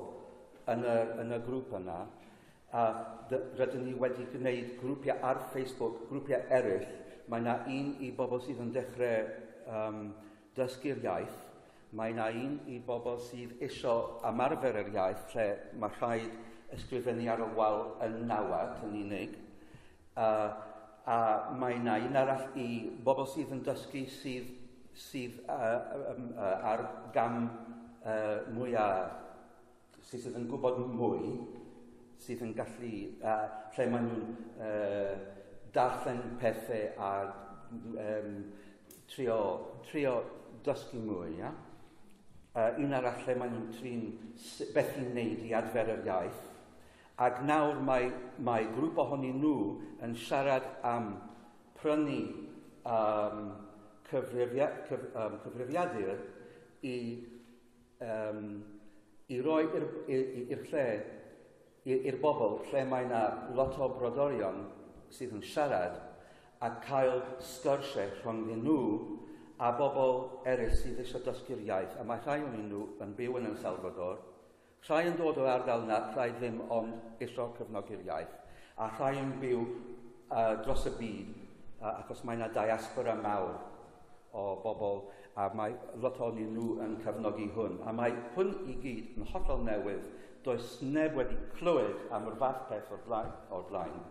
yn y, yn y grŵp yna a rydyn ni wedi gwneud grwpiau ar Facebook, grwpiau eraill. Mae yna un i bobl sydd yn dechrau um, dysgu'r iaith. Mae yna un i bobl sydd isio ymarfer yr iaith lle mae rhaid ysgrifennu ar y wal yn nawad yn unig. Uh, a mae yna un arall i bobl sydd yn dysgu sydd sydd uh, um, uh, ar gam uh, mwyaf, sydd yn gwybod mwy, sydd yn gallu, uh, lle maen nhw'n uh, darllen pethau a um, trio, trio dysgu mwy, ia? Uh, un arall lle maen nhw'n trin beth i'n neud i adfer yr iaith. Ac nawr mae, mae grŵp ohonyn nhw yn siarad am prynu um, cyfrifia, cyf, um, cyfrifiadur i, um, i roi i'r lle, i'r bobl, lle mae yna lot o brodorion sydd yn siarad a cael sgyrsiau rhwng nhw a bobl eraill sydd eisiau dysgu'r iaith. A mae rhai o'n nhw yn byw yn El Salvador, rhai yn dod o ardal yna, rhai ddim ond eisiau cefnogi'r iaith. A rhai yn byw uh, dros y byd, uh, achos mae yna diaspora mawr o bobl a mae lot o'n nhw yn cefnogi hwn. A mae hwn i gyd yn hollol newydd. Does neb wedi clywed am yr fath peth o'r blaen. O'r blaen.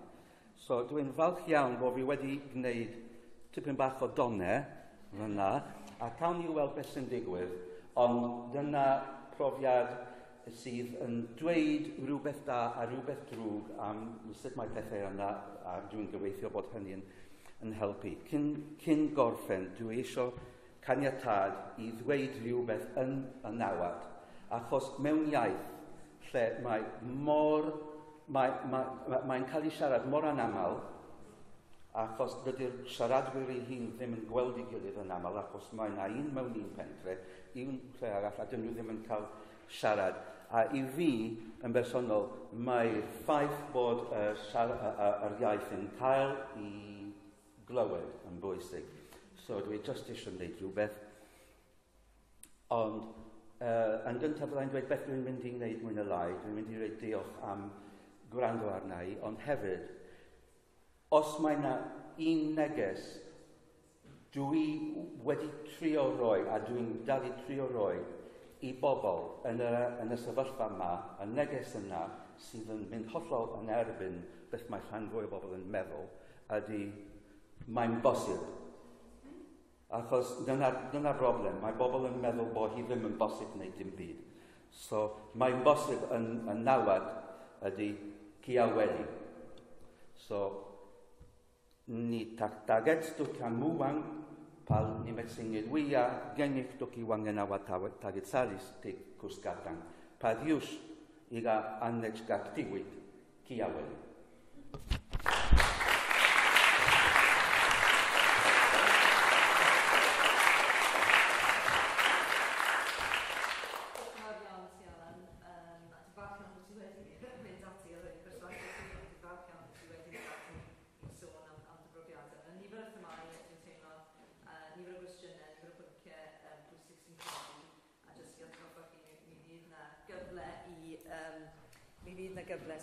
So dwi'n falch iawn bod fi wedi gwneud tipyn bach o donne fyna a cawn ni weld beth sy'n digwydd, ond dyna profiad sydd yn dweud rhywbeth da a rhywbeth drwg am sut mae pethau yna a dwi'n gobeithio bod hynny'n yn helpu. Cyn, cyn gorffen, dwi eisiau caniatad i ddweud rhywbeth yn y nawad, achos mewn iaith lle mae mor, mae'n mae, mae, mae cael ei siarad mor anaml, achos dydy'r siaradwyr ei hun ddim yn gweld ei gilydd yn aml, achos mae yna un mewn un pentre, un lle arall, a dyn nhw ddim yn cael siarad. A i fi, yn bersonol, mae'r ffaith bod y, siarad, uh, uh, yr iaith yn cael i glywed yn bwysig. So dwi just eisiau wneud rhywbeth. Ond, uh, yn gyntaf byddai'n dweud beth dwi'n mynd i wneud mwy na lai, dwi'n mynd i dweud diolch am gwrando arna i, ond hefyd, os mae yna un neges dwi wedi trio roi, a dwi'n dal i trio roi, i bobl yn y, yn y sefyllfa yma, y neges yna, sydd yn mynd hollol yn erbyn beth mae rhan fwy o bobl yn meddwl, ydy mae'n bosib. Achos dyna'r dyna broblem. Mae bobl yn meddwl bod hi ddim yn bosib wneud dim byd. So mae'n bosib yn, yn nawad ydy kiaweli. So ni tak taget tu kamuwang pal ni metsingit wia genif tu wangen awa taget salis te kuskatan. Padius iga annex kaktiwit kiaweli.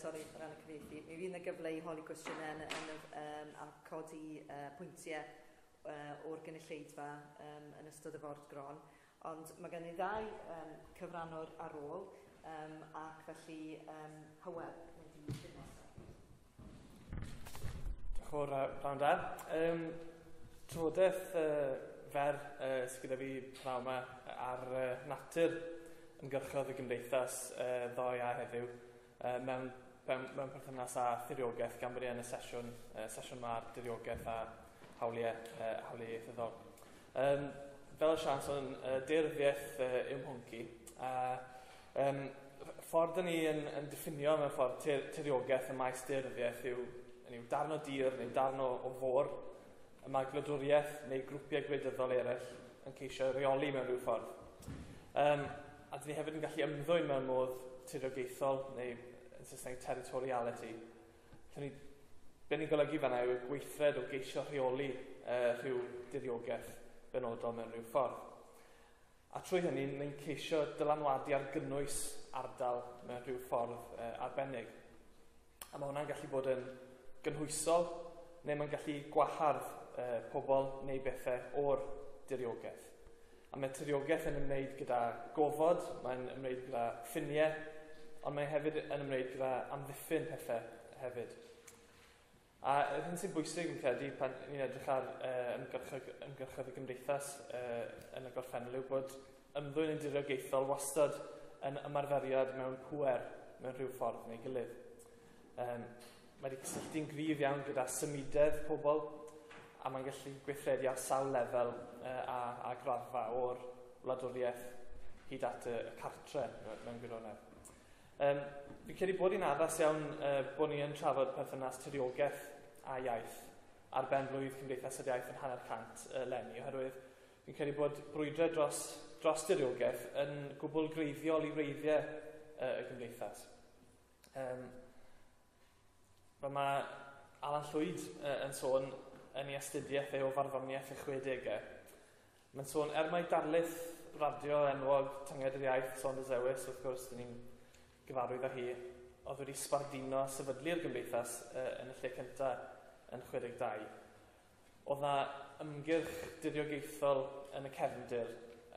sori, o ran y cyfieithu, mi fydd yna gyfle i holi cwestiynau yn, yn, um, a codi uh, pwyntiau uh, o'r gynulleidfa um, yn ystod y ford gron. Ond mae gen i ddau um, cyfrannwr ar ôl um, ac felly um, Hywel wedi dod nesaf. Diolch o'r rawn da. Um, Trodaeth uh, fer uh, sydd gyda fi pnaw yma ar uh, natur yn gyrchodd y gymdeithas uh, ddoe a heddiw uh, mewn mewn, mewn perthynas â thiriogaeth gan bod yn y sesiwn, uh, sesiwn ma'r diriogaeth a hawliau, uh, hawliau ieithyddol. Um, fel y sians o'n uh, deurddiaeth uh, ymhwnci, a um, ffordd ni yn, yn diffinio mewn ffordd tir, tiriogaeth y maes deurddiaeth yw, yw darn o dir neu darn o, o fôr, y mae gwladwriaeth neu grwpiau gwleidyddol eraill yn ceisio reoli mewn rhyw ffordd. Um, a dyn ni hefyd yn gallu ymddwyn mewn modd tiriogaethol neu Saesneg territoriality. Llywn ni, be ni'n golygu fanna yw gweithred o geisio rheoli uh, rhyw diriogaeth benodol mewn rhyw ffordd. A trwy hynny, ni'n ceisio dylanwadu ar gynnwys ardal mewn rhyw ffordd uh, arbennig. A mae hwnna'n gallu bod yn gynhwysol, neu mae'n gallu gwahardd uh, pobl neu bethau o'r diriogaeth. A mae tiriogaeth yn ymwneud gyda gofod, mae'n ymwneud gyda ffiniau, ond mae hefyd yn ymwneud gyda amddiffyn pethau hefyd. A yr hyn sy'n bwysig yn credu pan ni'n edrych ar uh, ymgyrchodd y gymdeithas uh, yn y gorffennol yw bod ymddwyn yn diriogaethol wastad yn ymarferiad mewn pwer mewn rhyw ffordd neu gilydd. Um, mae wedi cysylltu'n gryf iawn gyda symudedd pobl a mae'n gallu gweithredu ar sawl lefel uh, a, a graddfa o'r wladwriaeth hyd at y, y cartre mewn gwirionedd. Um, fi'n credu bod hi'n addas iawn uh, bod ni yn trafod perthynas tiriogaeth a iaith ar ben blwydd Cymdeithas yr Iaith yn hanner cant uh, lenni, oherwydd fi'n credu bod brwydrau dros, dros tiriogaeth yn gwbl greiddiol i wreiddiau uh, y Cymdeithas. Um, Fel mae Alan Llwyd uh, yn sôn yn ei astudiaeth ei o farddoniaeth y 60au. Mae'n sôn, er mae darlith radio enwog tynged yr iaith Saunders Ewis, wrth gwrs, dyn ni'n gyfarwydd â hi, oedd wedi sbarduno sefydlu'r gymdeithas uh, yn y lle cyntaf yn 62. Oedd na ymgyrch diriogaethol yn y cefndir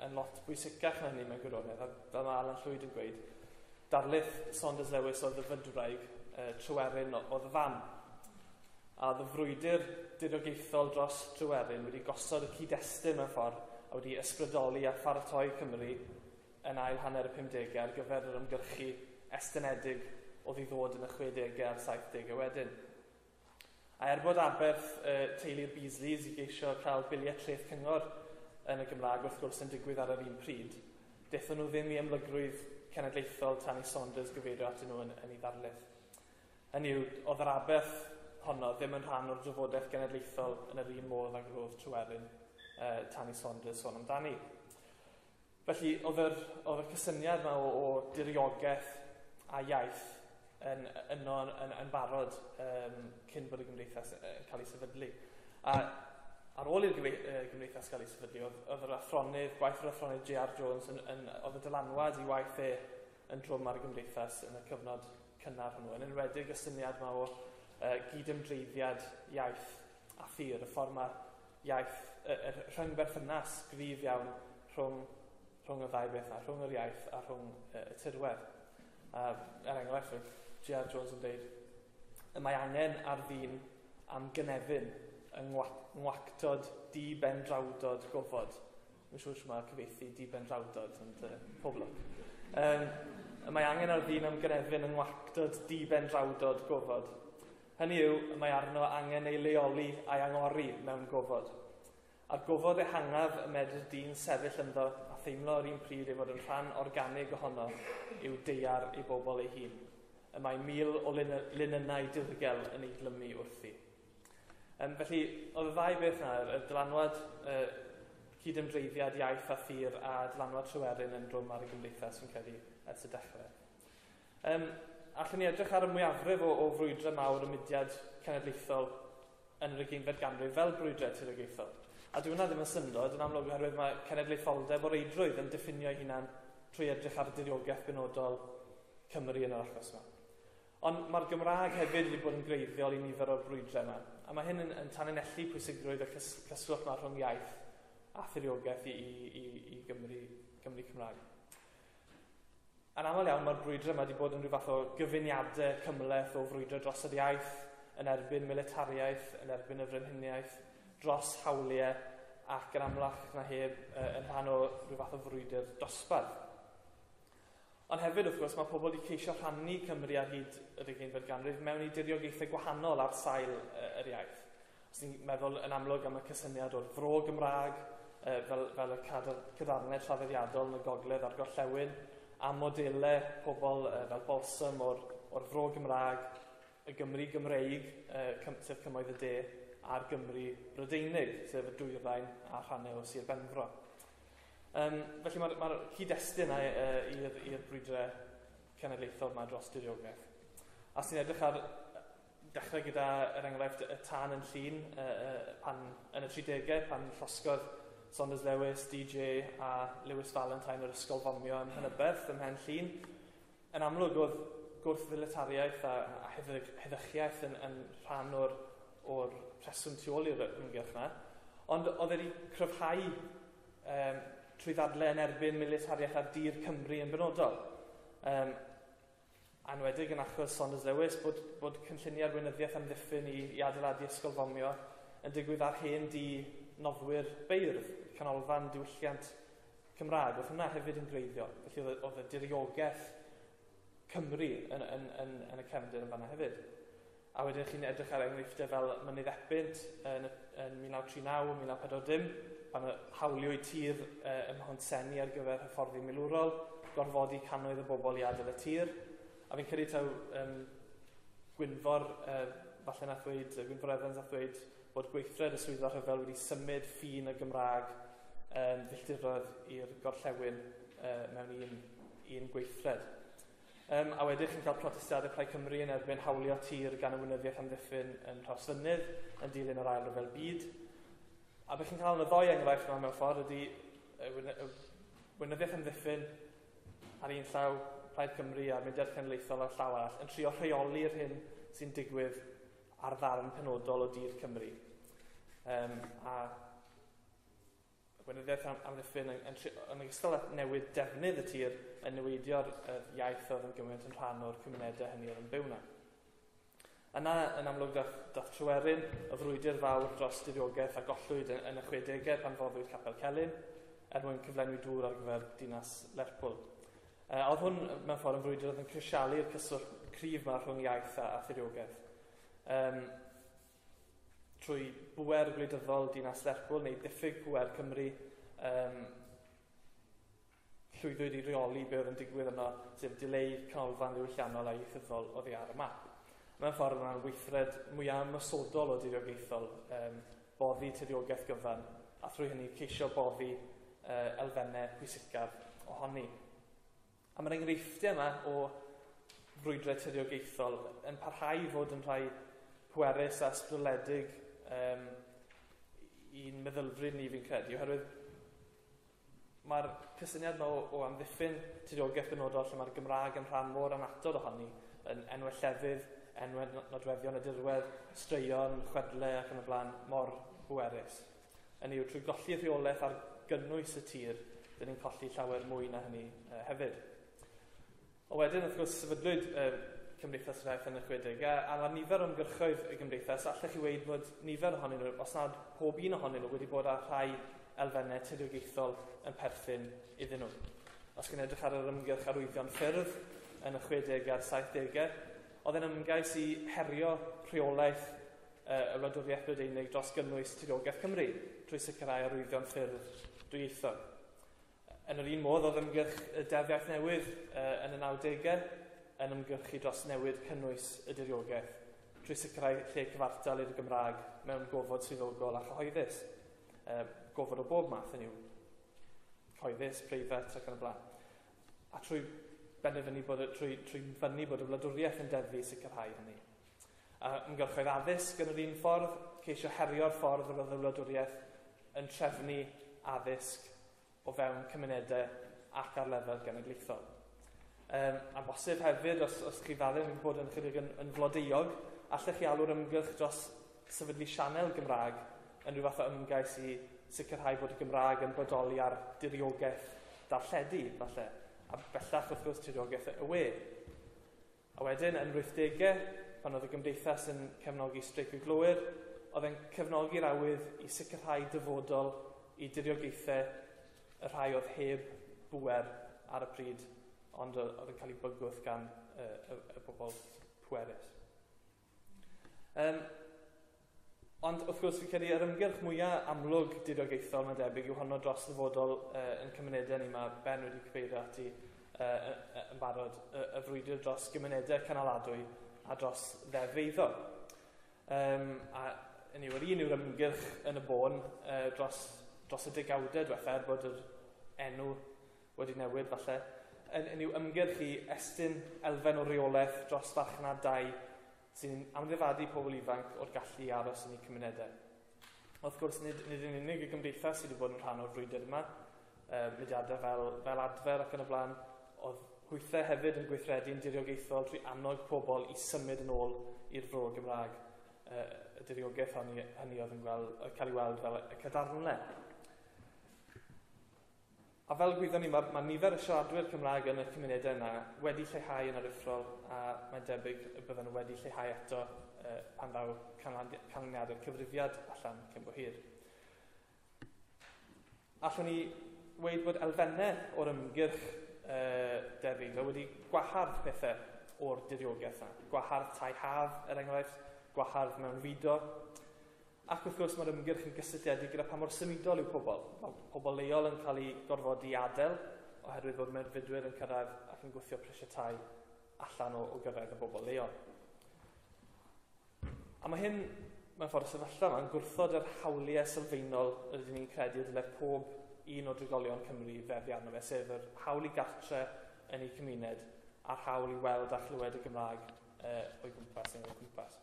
yn lot bwysicach na hynny mewn gwirionedd, a fel mae Alan Llwyd yn gweud, darlith Saunders Lewis oedd y fydwraig uh, Tryweryn oedd y fan. A oedd y frwydr diriogaethol dros Tryweryn wedi gosod y cyd-destun mewn ffordd a wedi ysbrydoli a pharatoi Cymru yn ail hanner y 50au ar gyfer yr ymgyrchu estynedig oedd i ddod yn y 60au a'r 70au wedyn. A er bod aberth uh, teulu'r Beasleys i geisio cael biliau treth cyngor yn y Gymraeg wrth gwrs yn digwydd ar yr un pryd, dethon nhw ddim i ymlygrwydd cenedlaethol tan i Saunders gyfeirio at nhw yn, yn ei ddarlith. Hynny yw, oedd yr aberth honno ddim yn rhan o'r drafodaeth genedlaethol yn yr un modd ag roedd Tryweryn uh, tan i Saunders sôn amdani. Felly, oedd y, oedd y cysyniad yma o, o diriogaeth a iaith yn, yno yn, yn, yn barod um, cyn bod y gymdeithas yn cael ei sefydlu. A ar ôl i'r gymdeithas gael ei sefydlu, oedd, oedd yr athronydd, gwaith yr athronydd J.R. Jones yn, yn, oedd y dylanwad i waith e yn drwm ar y gymdeithas yn y cyfnod cynnar hwnnw, yn enwedig y syniad yma o uh, gyd-ymdreiddiad iaith a thir, y ffordd mae iaith, y, y rhyng berthynas gryf iawn rhwng, rhwng y ddau beth yna, rhwng yr iaith a rhwng y tirwedd. A er enghraifft, G.R. Jones yn dweud, y mae angen ar ddyn am gynefin yng ngwactod di ben drawdod gofod. Mae'n siŵr sy'n mae cyfeithi di ben drawdod, yn uh, poblog. Um, y mae angen ar ddyn am gynefin yng ngwactod di ben drawdod gofod. Hynny yw, mae arno angen ei leoli a'i angori mewn gofod. A'r gofod ehangaf y medr dyn sefyll ynddo theimlo yr un pryd ei fod yn rhan organig ohono yw deiar ei bobl ei hun. Y mae mil o linynau dirgel yn ei glymu wrthi. Um, felly, oedd y ddau beth yna, y dylanwad uh, cydymdreiddiad iaith a thir a dylanwad tryweryn yn drwm ar y gymdeithas yn credu ers y dechrau. Um, allwn ni edrych ar y mwyafrif o, o frwydra mawr y mudiad cenedlaethol yn yr ugeinfed ganrif fel brwydrau tiriogaethol. A dwi'n hwnna ddim yn syndod yn amlwg oherwydd mae cenedlaetholdeb o reidrwydd yn diffinio ei hunan trwy edrych ar y diriogaeth benodol Cymru yn yr achos yma. Ond mae'r Gymraeg hefyd wedi bod yn greiddiol i nifer o'r brwydrau yma. A mae hyn yn, yn tanynellu pwysigrwydd y cys, cyswllt yma rhwng iaith a thiriogaeth i, i, i, i Gymru, Gymru Cymraeg. Yn aml iawn mae'r brwydrau yma wedi bod yn rhyw fath o gyfuniadau cymleth o frwydrau dros yr iaith, yn erbyn militariaeth, yn erbyn y frenhiniaeth, dros hawliau ac yn amlach na heb uh, yn rhan o rhyw fath o frwydr dosbarth. Ond hefyd wrth gwrs mae pobl wedi ceisio rhannu Cymru ar hyd y 19fed ganrif mewn i diriogaethau gwahanol ar sail uh, yr iaith. Os ni'n meddwl yn amlwg am y cysyniad o'r fro Gymraeg, uh, fel, fel y cydarnau llafeddiadol yn y gogledd a'r gorllewin, a modelau pobl uh, fel Bolsom o'r, or fro Gymraeg, y Gymru Gymreig, uh, sef cymoedd y de, a'r Gymru Brydeinig, sef y dwyrain a rhannau o Sir Benfro. Um, felly mae'r ma, cyd-destun uh, i'r brwydrau cenedlaethol yma dros diriogaeth. A sy'n edrych ar dechrau gyda er enghraifft y tan yn llun uh, uh, pan, yn y 30au, pan llosgodd Saunders Lewis, DJ a Lewis Valentine o'r Ysgol Fomio yn Hynybeth ym Mhen Llun. Yn amlwg oedd gwrth ddiletariaeth a, a heddychiaeth yn, yn rhan o'r o'r rheswm tu ôl i'r ymgyrch yna, ond oedd wedi cryfhau um, trwy ddadle yn erbyn militariaeth ar dir Cymru yn benodol. Um, anwedig yn achos Saunders Lewis bod, bod cynlluniau arweinyddiaeth amddiffyn i, i adeiladu ysgol fomio yn digwydd ar hen di noddwyr beirdd, canolfan diwylliant Cymraeg. Oedd hwnna hefyd yn greiddio. Felly oedd y diriogaeth Cymru yn, yn, yn, yn y cefndir yn fanna hefyd a wedyn chi'n edrych ar enghreifftiau fel Mynydd Epynt yn, yn 1939 a 1945, pan hawliwyd tir e, ym Mhonseni ar gyfer hyfforddi milwrol, gorfodi cannoedd o bobl i adael y tir. A fi'n credu taw um, Gwynfor, uh, falle na ddweud, Gwynfor Evans a ddweud bod gweithred y swyddo rhyfel wedi symud ffin y Gymraeg um, filltirodd i'r gorllewin uh, mewn un, un gweithred. Um, a wedyn chi'n cael protestiadau Plaid Cymru yn erbyn hawlio tir gan y wynyddiaeth amddiffyn yn Rhosfynydd yn dilyn yr ail ryfel byd. A bych chi'n cael yn y ddoi enghraifft yma mewn ffordd ydy y wynyddiaeth amddiffyn ar un llaw Plaid Cymru a'r myndiad cenedlaethol ar llaw arall yn trio rheoli'r hyn sy'n digwydd ar ddarn penodol o dir Cymru. Um, a wynyddiaeth amddiffyn yn, yn, yn, yn ogystal â newid defnydd y tir yn newidio'r iaith oedd yn gymaint yn rhan o'r cymunedau hynny oedd yn byw na. Yna, yn amlwg, dath, dath Tryweryn y frwydr fawr dros diriogaeth a gollwyd yn, yn y 60au pan foddwyd Capel Celyn, er mwyn cyflenwi dŵr ar gyfer dinas Lerpwl. E, oedd hwn, mewn ffordd, yn frwydr oedd yn crisialu'r cyswllt cryf yma rhwng iaith a, a thiriogaeth. Um, trwy bwer gwleidyddol dinas Lerpwl neu diffyg bwer Cymru, um, llwyddwyd i reoli be oedd yn digwydd yno, sef dileu canolfan ddiwylliannol a ieithyddol oddi ar y map. Mae'n ffordd yna'n weithred mwyaf ymysodol o diriogaethol, um, boddi tiriogaeth gyfan, a thrwy hynny ceisio boddi uh, elfennau pwysicaf ohoni. A mae'r enghreifftiau yma o frwydrau tiriogaethol yn parhau i fod yn rhai pwerus a sbryledig um, i'n meddylfryd ni fi'n credu, oherwydd Mae'r cysyniad yma o, o amddiffyn tudiogaeth benodol lle mae'r Gymraeg yn rhan mor anatod ohoni yn enwau llefydd, enwau nodweddion y dirwedd, straeon, chwedle ac yn y blaen mor bwerus. Yn i'w trwy golli rheolaeth ar gynnwys y tir, dyn ni'n colli llawer mwy na hynny uh, hefyd. O wedyn, wrth gwrs, sefydlwyd uh, Cymdeithas yr Iaith yn y Chwedig, a, a mae nifer o ymgyrchoedd y Gymdeithas, allech chi weid bod nifer ohonyn nhw, os nad pob un ohonyn nhw wedi bod ar rhai elfennau tebygaethol yn perthyn iddyn nhw. Os gen edrych ar yr ymgyrch arwyddion ffyrdd yn y 60 a'r 70au, oedd yn ymgais i herio rheolaeth uh, y Wladwriaeth Brydeinig dros gynnwys Tirogaeth Cymru trwy sicrhau arwyddion ffyrdd dwyieithog. Yn yr un modd oedd ymgyrch y deddfiaeth newydd uh, yn y 90au yn ymgyrchu dros newid cynnwys y diriogaeth trwy sicrhau lle cyfartal i'r Gymraeg mewn gofod swyddogol a chyhoeddus. Uh, gofod o bob math yn yw cyhoeddus, preifat ac yn y blaen. A trwy benderfynu bod, trwy, trwy fynnu bod y wladwriaeth yn deddfu sicrhau hynny. A ymgyrchoedd addysg yn yr un ffordd, ceisio herio'r ffordd roedd y wladwriaeth yn trefnu addysg o fewn cymunedau ac ar lefel genedlaethol. Um, a bosib hefyd, os, os chi fel yn bod yn chydig yn, yn flodeuog, allech chi alw'r ymgylch dros sefydlu sianel Gymraeg yn rhyw fath o ymgais i sicrhau fod y Gymraeg yn bodoli ar diriogaeth darlledu, falle, a bellach wrth gwrs diriogaeth y we. A wedyn, yn 80au, pan oedd y gymdeithas yn cefnogi streic y glwyr, oedd e'n cefnogi'r awydd i sicrhau dyfodol i diriogaethau y rhai oedd heb bwer ar y pryd, ond oedd yn cael ei bygwth gan y, y, y bobl pwerus. Um, Ond wrth gwrs fi'n credu yr ymgyrch mwyaf amlwg didogeithol mae'n debyg yw honno dros ddyfodol uh, yn cymunedau ni mae Ben wedi cyfeirio ati uh, yn barod y, y frwydr dros gymunedau canaladwy a dros ddefeiddo. Um, a yn yw'r un yw'r ymgyrch yn y bôn uh, dros, dros y degawdau diwethaf er bod yr enw wedi newid falle, yn, yn yw ymgyrch i estyn elfen o reolaeth dros farchnad 2 sy'n amddifadu pobl ifanc o'r gallu i aros yn eu cymunedau. Wrth gwrs, nid, nid yn unig y gymdeithas sydd wedi bod yn rhan o'r frwydr yma, e, mediadau fel, fel adfer ac yn y blaen, oedd hwythau hefyd yn gweithredu'n diriogaethol trwy annog pobl i symud yn ôl i'r fro Gymraeg. Uh, y diriogaeth hynny, hynny oedd yn gweld, cael ei weld fel y cadarnle A fel gwyddon ni, mae, mae nifer y siaradwyr Cymraeg yn y cymunedau yna wedi lleihau yn yr uffrol a mae'n debyg y bydden nhw wedi lleihau eto uh, pan ddaw canlyniadau'r cyfrifiad allan cyn bo hir. Allwn ni weid bod elfennau o'r ymgyrch uh, defyd wedi gwahardd pethau o'r diriogaeth yna. Gwahardd tai haf, er enghraifft, gwahardd mewn fudo, Ac wrth gwrs mae'r ymgyrch yn gysylltiedig gyda pa mor symudol yw pobl. Mae pobl leol yn cael ei gorfod i adael oherwydd fod mewnfudwyr yn cyrraedd ac yn gwythio prisiau tai allan o, o gyfer y bobl leol. A mae hyn, mewn ffordd sefyllfa yma, yn gwrthod yr hawliau sylfaenol rydyn ni'n credu y dylai pob un o drigolion Cymru feddi arno fe, sef yr hawl i gartre yn ei cymuned a'r hawl i weld a chlywed y Gymraeg uh, o'i gwmpas neu o'i gwmpas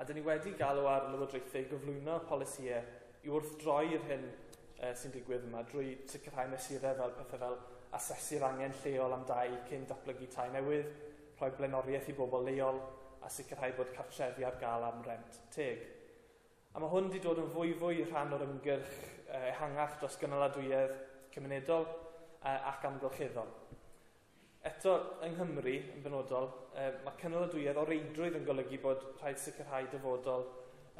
a dyn ni wedi galw ar lywodraethau gyflwyno polisiau i wrth droi'r hyn uh, sy'n digwydd yma drwy sicrhau mesurau fel pethau fel asesu'r angen lleol am dau cyn datblygu tai newydd, rhoi blaenoriaeth i bobl leol a sicrhau bod cartrefi ar gael am rent teg. A mae hwn wedi dod yn fwy fwy rhan o'r ymgyrch ehangach dros gynaladwyedd cymunedol uh, ac amgylcheddol. Eto, yng Nghymru yn benodol, eh, mae cynnal o reidrwydd yn golygu bod rhaid sicrhau dyfodol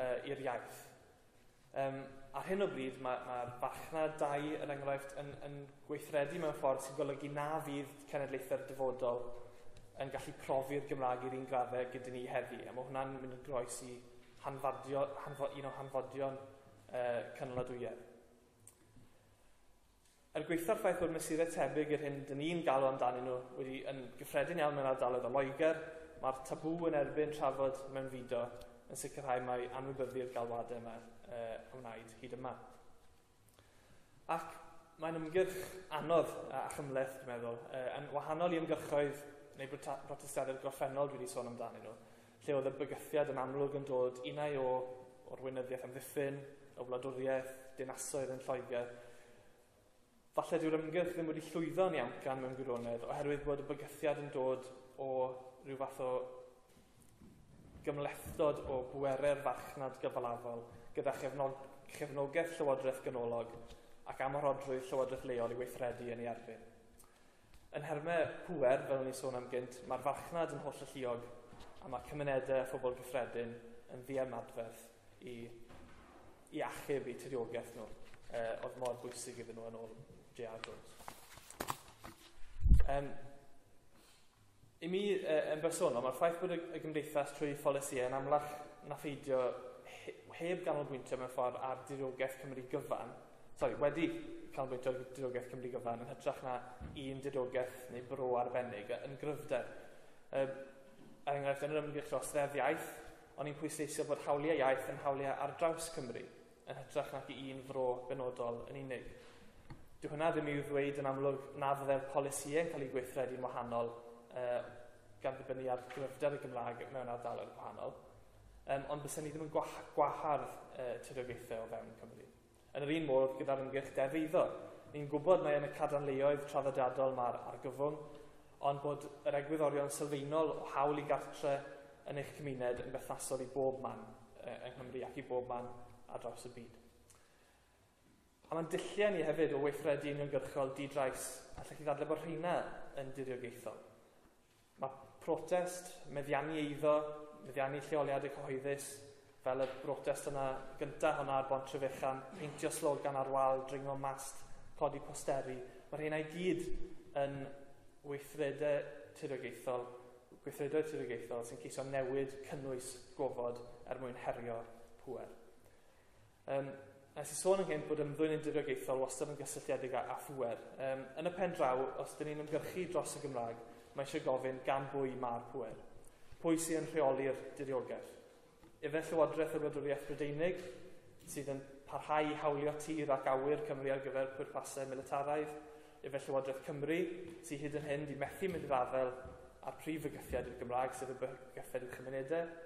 eh, i'r iaith. Um, ar hyn o bryd, mae'r mae bachna dau yn enghraifft yn, yn gweithredu mewn ffordd sy'n golygu na fydd cenedlaethau'r dyfodol yn gallu profi'r Gymraeg i'r un graddau gyda ni heddi. A mae hwnna'n mynd yn groes i hanfadio, hanfo, un o hanfodion eh, cynnal er gweitha'r ffaith bod mesurau tebyg i'r hyn dyn ni'n galw amdanyn nhw wedi yn gyffredin iawn mewn ardaloedd o Loegr, mae'r tabw yn erbyn trafod mewn fudo yn sicrhau mai anwybyddu'r galwadau yma uh, wneud hyd yma. Ac mae'n ymgyrch anodd a chymleth, dwi'n meddwl, uh, yn wahanol i ymgyrchoedd neu protestiadau goffennol dwi wedi sôn amdanyn nhw, lle oedd y bygythiad yn amlwg yn dod unau o o'r weinyddiaeth amddiffyn, o wladwriaeth, dinasoedd yn Lloegr, falle dyw'r ymgyrch ddim wedi llwyddo'n iawn gan mewn gwirionedd oherwydd bod y bygythiad yn dod o rhyw fath o gymlethdod o bwerau'r farchnad gyfalafol gyda chefnog, chefnogaeth Llywodraeth Ganolog ac amharodrwydd Llywodraeth Leol i weithredu yn ei erbyn. Yn hermau pwer, fel ni sôn am gynt, mae'r farchnad yn holl alluog a mae cymunedau a phobl gyffredin yn ddiamadferth i, i achub i tyriogaeth nhw Uh, oedd mor bwysig iddyn nhw yn ôl. J.R. Jones. Um, I mi, uh, yn bersonol, mae'r ffaith bod y, y gymdeithas trwy pholisiau yn amlach na pheidio he, heb ganolbwyntio mewn ffordd ar dirogaeth Cymru gyfan, sorry, wedi canolbwyntio ar dirogaeth Cymru gyfan yn hytrach na un dirogaeth neu bro arbennig yn gryfder. Um, er enghraifft, yn yr ymgyrch dros ddeddf iaith, ond i'n pwysleisio bod hawliau iaith yn hawliau ar draws Cymru, yn hytrach nac i un fro benodol yn unig. Dyw hwnna ddim i'w ddweud yn amlwg na fyddai'r e'r polisïau cael ei gweithredu'n wahanol uh, gan ddibynnu ar gyfrifder y Gymraeg mewn ardaloedd gwahanol, um, ond bysyn ni ddim yn gwah gwahardd uh, tyriogaethau o fewn Cymru. Yn yr un modd gyda'r ymgyrch defeiddo, ni'n gwybod mai yn y cadarnleoedd traddodiadol mae'r argyfwng, ond bod yr egwyddorion sylfaenol o hawl i gartre yn eich cymuned yn bethnasol i bob man uh, yng Nghymru ac i bob man ar draws y byd. A mae'n dilliau ni hefyd o weithredu uniongyrchol di-drais a lle chi ddadle bod rheina yn diriogaethol. Mae protest, meddiannu eiddo, meddiannu lleoliad y cyhoeddus, fel y brotest yna gyntaf hwnna ar bont trefechan, peintio slogan ar wal, dringo mast, codi posteri. Mae rheina i gyd yn weithredau tirogeithol, gweithredau tirogeithol sy'n ceisio newid cynnwys gofod er mwyn herio pwer. Um, Nes i sôn yn hyn bod ymddwyn yn diriogaethol wastad yn gysylltiedig â phwer. Um, yn y pen draw, os dyn ni'n ymgyrchu dros y Gymraeg, mae eisiau gofyn gan bwy mae'r pwer. Pwy sy'n rheoli'r diriogaeth? Efe Llywodraeth y Wladwriaeth Brydeinig, sydd yn parhau i hawlio tir ac awyr Cymru ar gyfer pwrpasau militaraidd, efe Llywodraeth Cymru, sydd hyd yn hyn di methu mynd i'r afel a'r prif fygythiad i'r Gymraeg, sydd y bygythiad i'r chymunedau,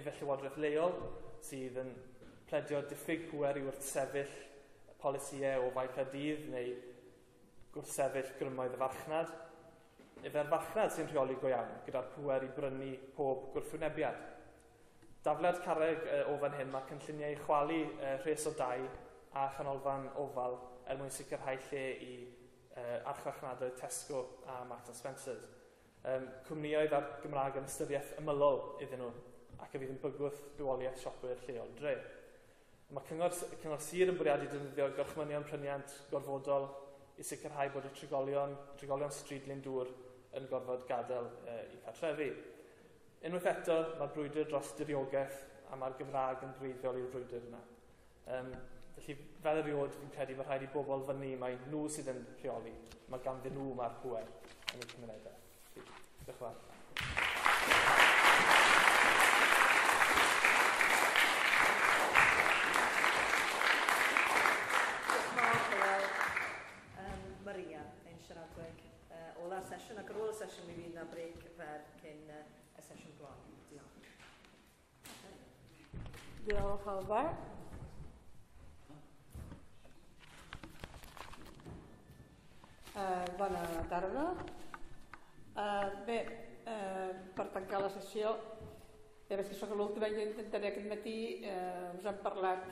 efe Llywodraeth Leol, sydd yn pledio diffyg pwer i wrthsefyll polisiau o fai cadydd neu gwrthsefyll grymoedd y farchnad. Efo'r farchnad sy'n rheoli go iawn gyda'r pwer i brynu pob gwrthwynebiad. Dafled carreg uh, o fan hyn mae cynlluniau chwalu uh, rhes o dau a chanolfan ofal er mwyn sicrhau lle i uh, archfarchnadoedd Tesco a Marks Spencer's. Um, cwmnioedd ar Gymraeg yn ystyriaeth ymylol iddyn nhw ac y fydd yn bygwth bywoliaeth siopwyr lleol dre. Mae cyngor, cyngor sir yn bwriadu defnyddio gorchmynion pryniant gorfodol i sicrhau bod y trigolion, trigolion strydlun dŵr yn gorfod gadael e, i cartrefi. Unwaith eto, mae'r brwydr dros diriogaeth a mae'r Gymraeg yn greiddiol i'r brwydr yna. Um, felly, fel eriod, fi'n credu mae rhaid i bobl fyny, mae nhw sydd yn rheoli. Mae ganddyn nhw mae'r pwer yn eu cymunedau. Diolch yn fawr. Diolch Albert. Uh, bona tarda. Uh, bé, uh, per tancar la sessió, ja veig que sóc l'última, jo intentaré aquest matí, uh, us hem parlat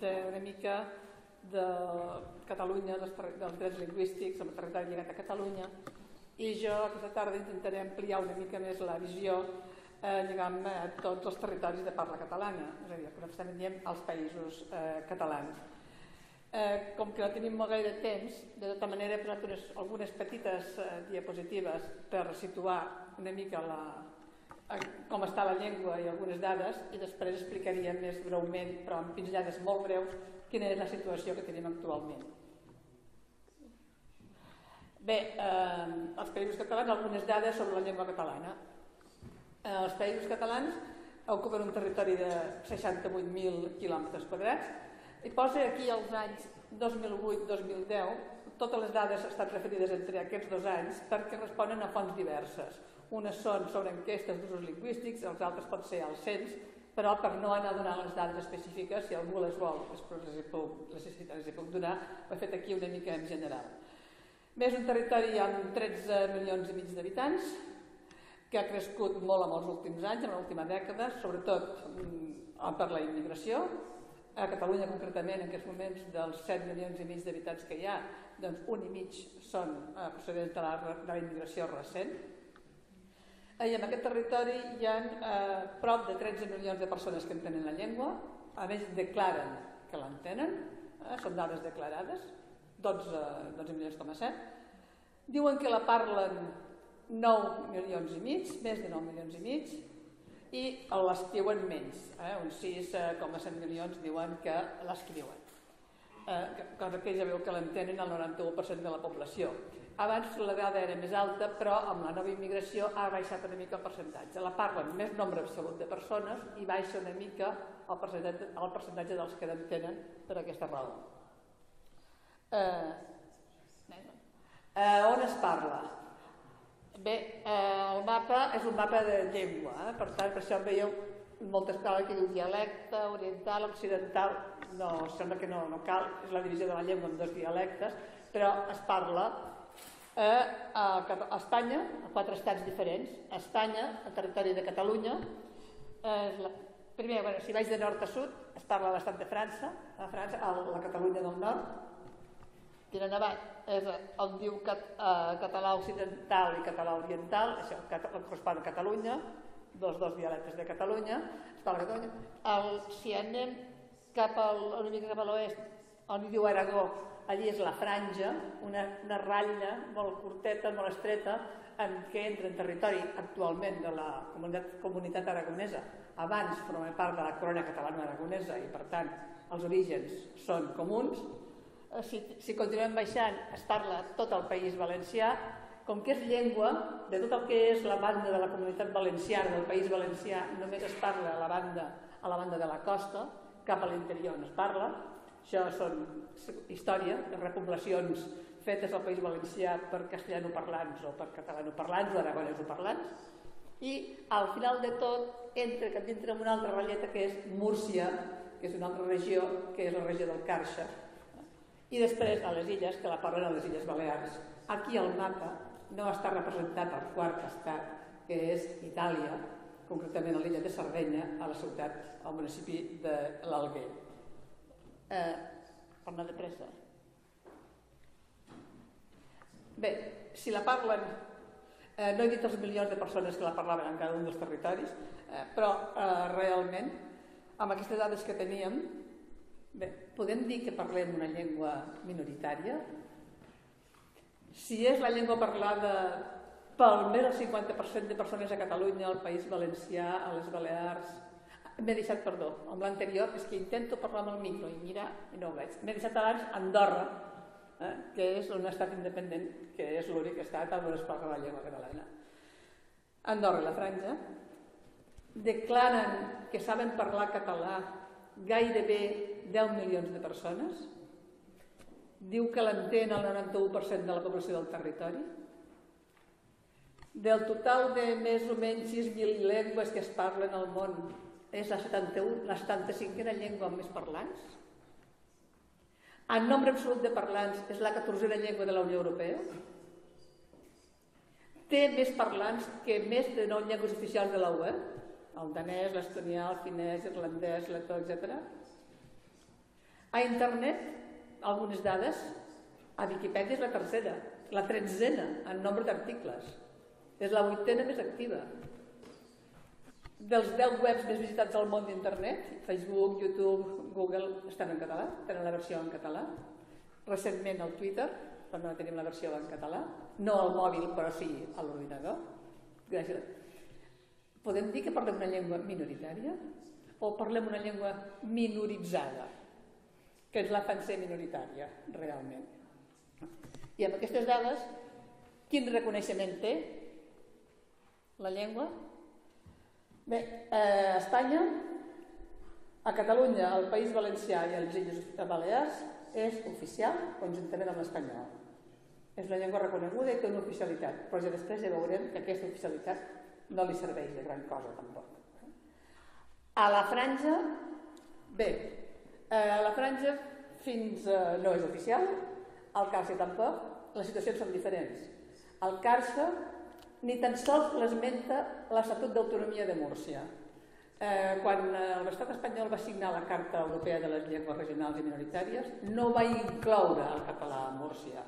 d'una mica de Catalunya, dels, dels drets lingüístics, amb el territori lligat a Catalunya, i jo aquesta tarda intentaré ampliar una mica més la visió eh, lligant a tots els territoris de parla catalana, és a dir, que estem dient als països eh, catalans. Eh, com que no tenim molt gaire temps, de tota manera he posat unes, algunes petites eh, diapositives per situar una mica la, eh, com està la llengua i algunes dades i després explicaria més breument, però amb pinzellades molt breus, quina és la situació que tenim actualment. Bé, eh, els països catalans, algunes dades sobre la llengua catalana. Eh, els països catalans ocupen un territori de 68.000 quilòmetres quadrats i posa aquí els anys 2008-2010, totes les dades estan referides entre aquests dos anys perquè responen a fonts diverses. Unes són sobre enquestes d'usos lingüístics, els altres pot ser el cens, però per no anar donant les dades específiques, si algú les vol, després les hi puc, les, hi puc donar, ho he fet aquí una mica en general. Bé, és un territori amb 13 milions i mig d'habitants, que ha crescut molt en els últims anys, en l'última dècada, sobretot mm, per la immigració. A Catalunya, concretament, en aquests moments, dels 7 milions i mig d'habitants que hi ha, doncs un i mig són eh, procedents de la, de la immigració recent, i en aquest territori hi ha eh, prop de 13 milions de persones que entenen la llengua, a més declaren que l'entenen, eh, són dades declarades, 12, 12 milions com a 7. Diuen que la parlen 9 milions i mig, més de 9 milions i mig, i l'escriuen menys, eh, uns 6,7 eh, milions diuen que l'escriuen. Eh, cosa que ja veu que l'entenen el 91% de la població. Abans la dada era més alta, però amb la nova immigració ha baixat una mica el percentatge. La parlen més nombre absolut de persones i baixa una mica el percentatge, el percentatge dels que tenen per aquesta raó. Eh, eh, on es parla? Bé, eh, el mapa és un mapa de llengua, eh? per tant, per això veieu moltes paraules que diu dialecte, oriental, occidental, no, sembla que no, no cal, és la divisió de la llengua en dos dialectes, però es parla eh, a, a Espanya, a quatre estats diferents. A Espanya, al territori de Catalunya, eh, la, primer, bueno, si vaig de nord a sud, es parla l'estat de França, a França, a la Catalunya del nord, tirant avall és on diu cat, eh, català occidental i català oriental, això correspon a Catalunya, dos, dos dialectes de Catalunya, es parla a Catalunya. El, si anem cap al, una mica cap a l'oest, on diu Aragó, allí és la franja, una, una ratlla molt curteta, molt estreta, en què entra en territori actualment de la comunitat, comunitat aragonesa. Abans formava part de la corona catalana aragonesa i, per tant, els orígens són comuns. Si, si continuem baixant, es parla tot el País Valencià, com que és llengua, de tot el que és la banda de la comunitat valenciana, del País Valencià, només es parla a la banda, a la banda de la costa, cap a l'interior no es parla, això són història repoblacions fetes al País Valencià per castellanoparlants o per catalanoparlants o aragonesoparlants. I al final de tot entra, que entra en una altra ratlleta que és Múrcia, que és una altra regió, que és la regió del Carxa. I després a les illes, que la parlen a les Illes Balears. Aquí al mapa no està representat el quart estat, que és Itàlia, concretament a l'illa de Sardenya, a la ciutat, al municipi de l'Alguer eh, per anar de pressa. Bé, si la parlen, eh, no he dit els milions de persones que la parlaven en cada un dels territoris, eh, però eh, realment, amb aquestes dades que teníem, bé, podem dir que parlem una llengua minoritària? si és la llengua parlada pel més del 50% de persones a Catalunya, al País Valencià, a les Balears... M'he deixat, perdó, amb l'anterior, és que intento parlar amb el micro i mira, i no ho veig. M'he deixat abans Andorra, eh, que és un estat independent, que és l'únic estat on es parla la llengua catalana. Andorra i la Franja declaren que saben parlar català gairebé 10 milions de persones, diu que l'entén el 91% de la població del territori, del total de més o menys 6.000 llengües que es parlen al món, és la 71, la 75a llengua amb més parlants. En nombre absolut de parlants és la 14a llengua de la Unió Europea. Té més parlants que més de 9 llengües oficials de la UE, el danès, l'estonià, el finès, l'irlandès, letó, etc. A internet, algunes dades, a Viquipèdia és la tercera, la tretzena en nombre d'articles. És la vuitena més activa dels 10 webs més visitats al món d'internet, Facebook, YouTube, Google, estan en català, tenen la versió en català. Recentment al Twitter, no tenim la versió en català, no al mòbil, però sí a l'ordinador. Gràcies. Podem dir que parlem una llengua minoritària o parlem una llengua minoritzada, que ens la fan ser minoritària, realment. I amb aquestes dades, quin reconeixement té la llengua? Bé, eh, a Espanya, a Catalunya, al País Valencià i a les Illes Balears és oficial conjuntament amb l'espanyol. És una llengua reconeguda i té una oficialitat, però ja després ja veurem que aquesta oficialitat no li serveix de gran cosa tampoc. A la franja, bé, eh, a la franja fins eh, no és oficial, al Càrcer tampoc, les situacions són diferents. Al Càrcer ni tan sols l'esmenta l'Estatut d'Autonomia de Múrcia. Eh, quan l'estat espanyol va signar la Carta Europea de les Llengües Regionals i Minoritàries, no va incloure el català a Múrcia.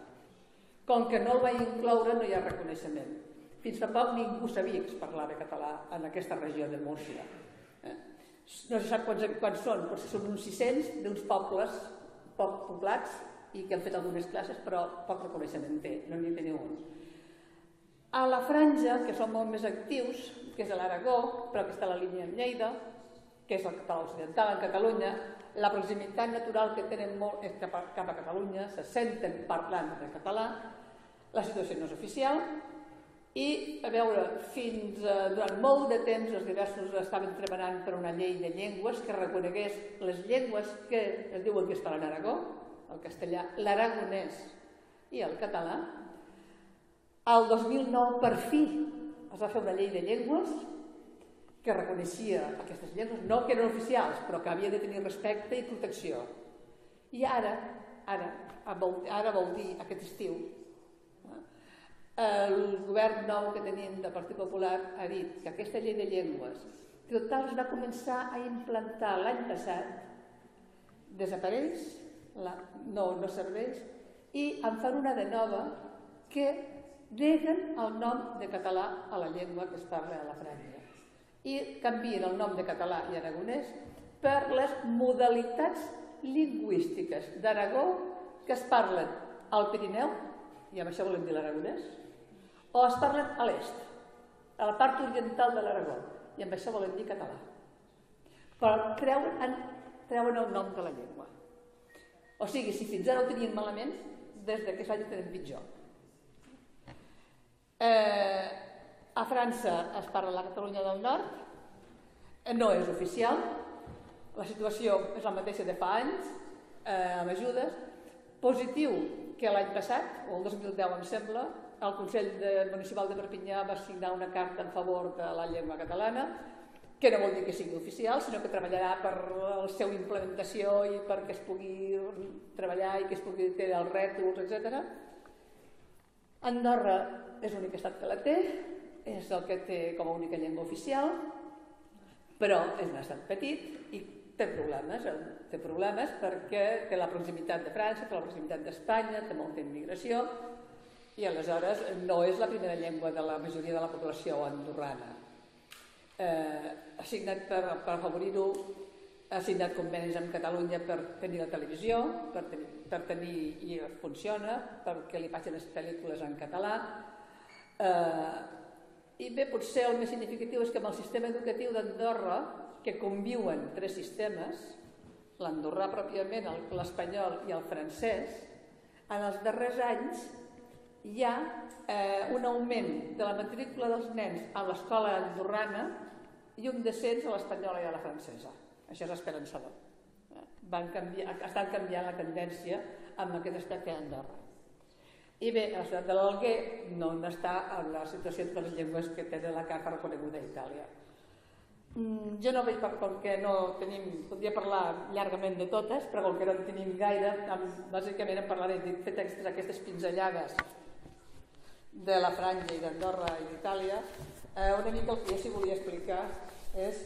Com que no el va incloure, no hi ha reconeixement. Fins fa poc ningú sabia que es parlava català en aquesta regió de Múrcia. Eh? No se sap quants, quants són, potser són uns 600 d'uns pobles poc poblats i que han fet algunes classes, però poc reconeixement té, no n'hi teniu un. A la franja, que són molt més actius, que és a l'Aragó, però que està a la línia amb Lleida, que és el català occidental en Catalunya, la proximitat natural que tenen molt és cap a, cap a Catalunya, se senten parlant de català, la situació no és oficial, i, a veure, fins eh, durant molt de temps els diversos estaven treballant per una llei de llengües que reconegués les llengües que es diuen que es parlen a Aragó, el castellà, l'aragonès i el català, el 2009, per fi, es va fer una llei de llengües que reconeixia aquestes llengües, no que eren oficials, però que havia de tenir respecte i protecció. I ara, ara, ara vol dir aquest estiu, el govern nou que tenim del Partit Popular ha dit que aquesta llei de llengües, que total es va començar a implantar l'any passat, desapareix, la, no, no serveix, i en fan una de nova que neguen el nom de català a la llengua que es parla a la franja. I canvien el nom de català i aragonès per les modalitats lingüístiques d'Aragó que es parlen al Pirineu, i amb això volem dir l'aragonès, o es parlen a l'est, a la part oriental de l'Aragó, i amb això volem dir català. Però treuen, treuen el nom de la llengua. O sigui, si fins ara ho tenien malament, des de que s'ha de tenir pitjor. Eh, a França es parla la Catalunya del Nord, eh, no és oficial, la situació és la mateixa de fa anys, eh, amb ajudes. Positiu que l'any passat, o el 2010 em sembla, el Consell de Municipal de Perpinyà va signar una carta en favor de la llengua catalana, que no vol dir que sigui oficial, sinó que treballarà per la seva implementació i perquè es pugui treballar i que es pugui fer els rètols, etc. Andorra és l'únic estat que la té, és el que té com a única llengua oficial, però és un estat petit i té problemes, eh? té problemes perquè té la proximitat de França, té la proximitat d'Espanya, té molta immigració i aleshores no és la primera llengua de la majoria de la població andorrana. Eh, assignat per, per afavorir-ho ha signat convenis amb Catalunya per tenir la televisió, per tenir, per tenir i funciona, perquè li facin les pel·lícules en català. Eh, I bé, potser el més significatiu és que amb el sistema educatiu d'Andorra, que conviuen tres sistemes, l'andorrà pròpiament, l'espanyol i el francès, en els darrers anys hi ha eh, un augment de la matrícula dels nens a l'escola andorrana i un descens a l'espanyola i a la francesa. Això és esperançador. Eh, van canviar, estan canviant la tendència amb aquest aspecte d'Andorra. I bé, la ciutat de l'Alguer no està en la situació de les llengües que té la carta reconeguda a Itàlia. Mm, jo no veig per que no tenim, podria parlar llargament de totes, però com que no en tenim gaire, bàsicament en parlaré, de fet aquestes pinzellades de la Franja i d'Andorra i d'Itàlia, eh, una mica el que jo sí volia explicar és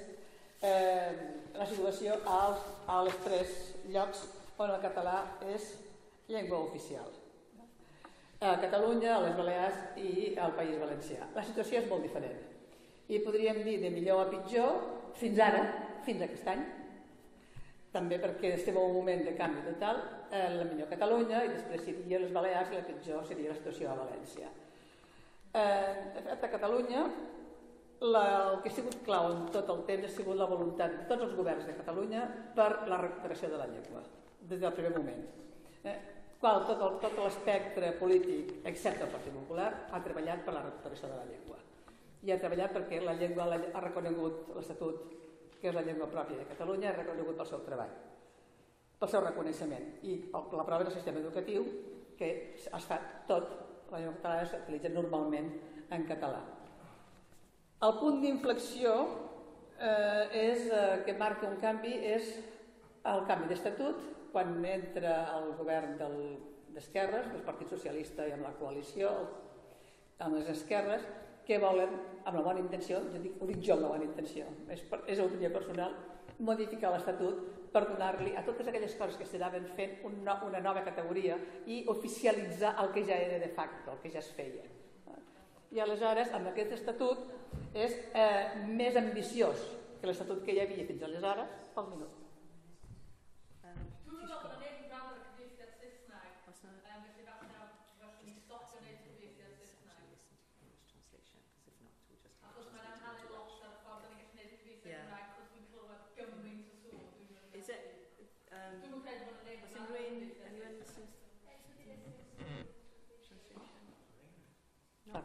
eh, la situació als, als tres llocs on el català és llengua oficial. A Catalunya, a les Balears i al País Valencià. La situació és molt diferent. I podríem dir de millor a pitjor fins ara, fins aquest any, també perquè estem en un moment de canvi total, eh, la millor Catalunya i després seria les Balears i la pitjor seria la situació a València. Eh, fet, a Catalunya la, el que ha sigut clau en tot el temps ha sigut la voluntat de tots els governs de Catalunya per la recuperació de la llengua, des del primer moment. Eh? Qual tot, el, l'espectre polític, excepte el Partit Popular, ha treballat per la recuperació de la llengua. I ha treballat perquè la llengua ha reconegut l'Estatut, que és la llengua pròpia de Catalunya, ha reconegut pel seu treball, pel seu reconeixement. I la prova és el sistema educatiu, que es fa tot, la llengua catalana s'utilitza normalment en català. El punt d'inflexió eh, és, eh, que marca un canvi és el canvi d'estatut quan entra el govern d'esquerres, del, Partit Socialista i amb la coalició, amb les esquerres, que volen, amb la bona intenció, jo dic, ho dic jo amb la bona intenció, és, és opinió personal, modificar l'Estatut per donar-li a totes aquelles coses que s'anaven fent una, una nova categoria i oficialitzar el que ja era de facto, el que ja es feia. I aleshores, amb aquest estatut, és eh, més ambiciós que l'estatut que hi havia fins aleshores pel minut.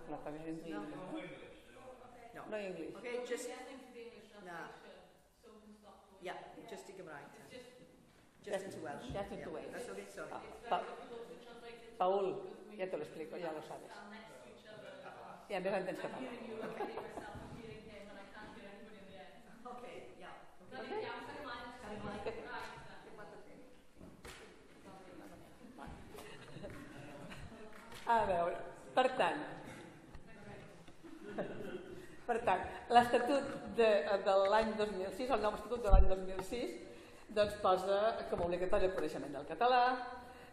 la família en No. No. No English. Okay, just... No. Yeah, just i Gymraeg. Just into yeah. Welsh. That's okay, sorry. Pa Paul, ya te lo explico, ya lo sabes. Y a més entens català. Okay, yeah. Okay? A veure, per tant, per tant, l'Estatut de, de l'any 2006, el nou Estatut de l'any 2006, doncs posa com a obligatori el coneixement del català,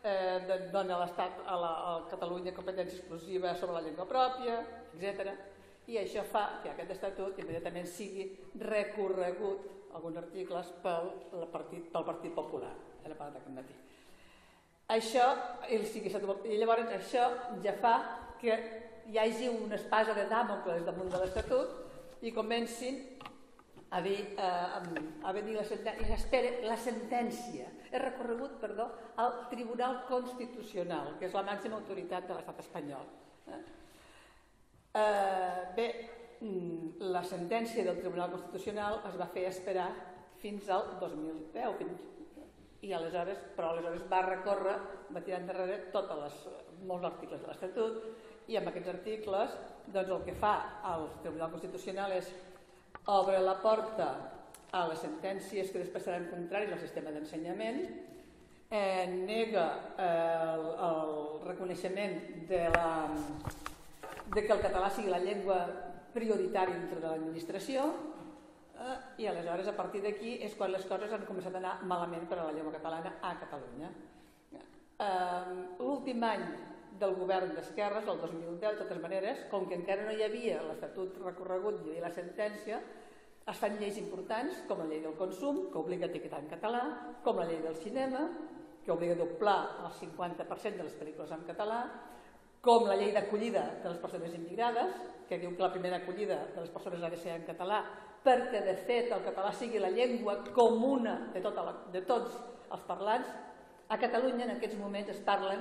eh, dona l'Estat a, la, a Catalunya competència exclusiva sobre la llengua pròpia, etc. I això fa que aquest estatut immediatament sigui recorregut alguns articles pel, el partit, pel Partit Popular. Era parlat aquest matí. Això, i, i llavors això ja fa que hi hagi una espasa de Dàmocles damunt de l'Estatut i comencin dir, eh, a venir la sentència, s'espera la sentència. És recorregut, perdó, al Tribunal Constitucional, que és la màxima autoritat de l'estat espanyol. Eh? Eh, bé, mm, la sentència del Tribunal Constitucional es va fer esperar fins al 2010, fins, i aleshores, però aleshores va recórrer, va tirar endarrere tots les, molts articles de l'Estatut, i amb aquests articles doncs el que fa el Tribunal Constitucional és obre la porta a les sentències que després seran contràries al sistema d'ensenyament, eh, nega eh, el, el reconeixement de, la, de que el català sigui la llengua prioritària dintre de l'administració eh, i aleshores a partir d'aquí és quan les coses han començat a anar malament per a la llengua catalana a Catalunya. Eh, L'últim any del govern d'esquerres, el 2010, de totes maneres, com que encara no hi havia l'Estatut recorregut i la sentència, Es fan lleis importants, com la llei del consum, que obliga a etiquetar en català, com la llei del cinema, que obliga a doblar el 50% de les pel·lícules en català, com la llei d'acollida de les persones immigrades, que diu que la primera acollida de les persones ha de ser en català, perquè de fet el català sigui la llengua comuna de, tota la, de tots els parlants. A Catalunya en aquests moments es parlen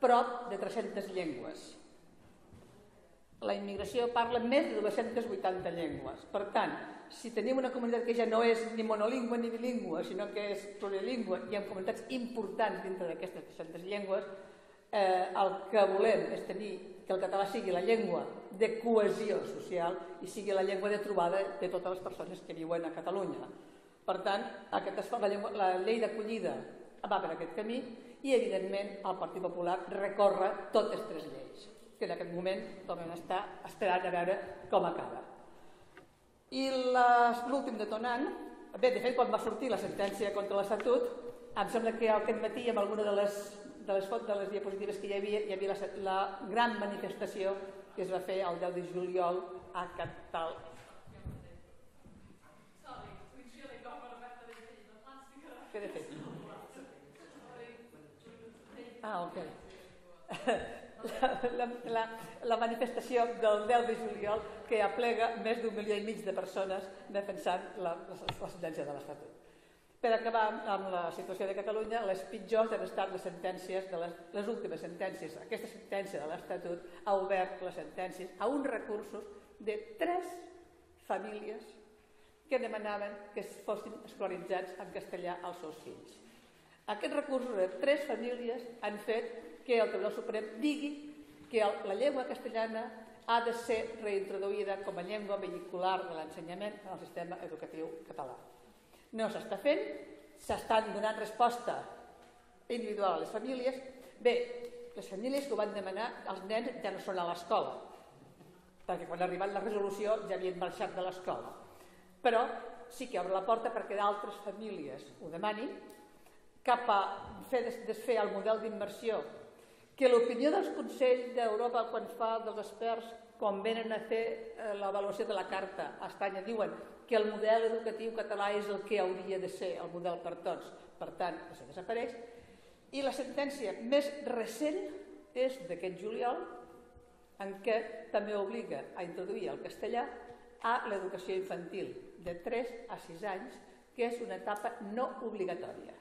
prop de 300 llengües. La immigració parla més de 280 llengües. Per tant, si tenim una comunitat que ja no és ni monolingüe ni bilingüe, sinó que és plurilingüe i amb comunitats importants dintre d'aquestes 300 llengües, eh, el que volem és tenir que el català sigui la llengua de cohesió social i sigui la llengua de trobada de totes les persones que viuen a Catalunya. Per tant, aquest, la, llengua, la llei d'acollida va per aquest camí i, evidentment, el Partit Popular recorre totes tres lleis, que en aquest moment tornen a estar esperant a veure com acaba. I l'últim detonant, bé, de fet, quan va sortir la sentència contra l'Estatut, em sembla que aquest matí, amb alguna de les, de les fotos, de les diapositives que hi havia, hi havia la, la gran manifestació que es va fer el 10 de juliol a Catal. Què he fet? Ah, ok. la, la, la manifestació del 10 de juliol que aplega més d'un milió i mig de persones defensant la, la, la sentència de l'Estatut. Per acabar amb la situació de Catalunya, les pitjors han estat les sentències, de les, les últimes sentències. Aquesta sentència de l'Estatut ha obert les sentències a uns recursos de tres famílies que demanaven que fossin escolaritzats en castellà als seus fills. Aquests recursos de tres famílies han fet que el Tribunal Suprem digui que la llengua castellana ha de ser reintroduïda com a llengua vehicular de l'ensenyament en el sistema educatiu català. No s'està fent, s'estan donant resposta individual a les famílies. Bé, les famílies que ho van demanar, els nens ja no són a l'escola, perquè quan ha arribat la resolució ja havien marxat de l'escola. Però sí que obre la porta perquè d'altres famílies ho demanin, cap a fer desfer el model d'immersió que l'opinió dels Consells d'Europa quan fa dels experts quan venen a fer eh, l'avaluació de la carta a Espanya diuen que el model educatiu català és el que hauria de ser el model per tots, per tant, això desapareix. I la sentència més recent és d'aquest juliol, en què també obliga a introduir el castellà a l'educació infantil de 3 a 6 anys, que és una etapa no obligatòria.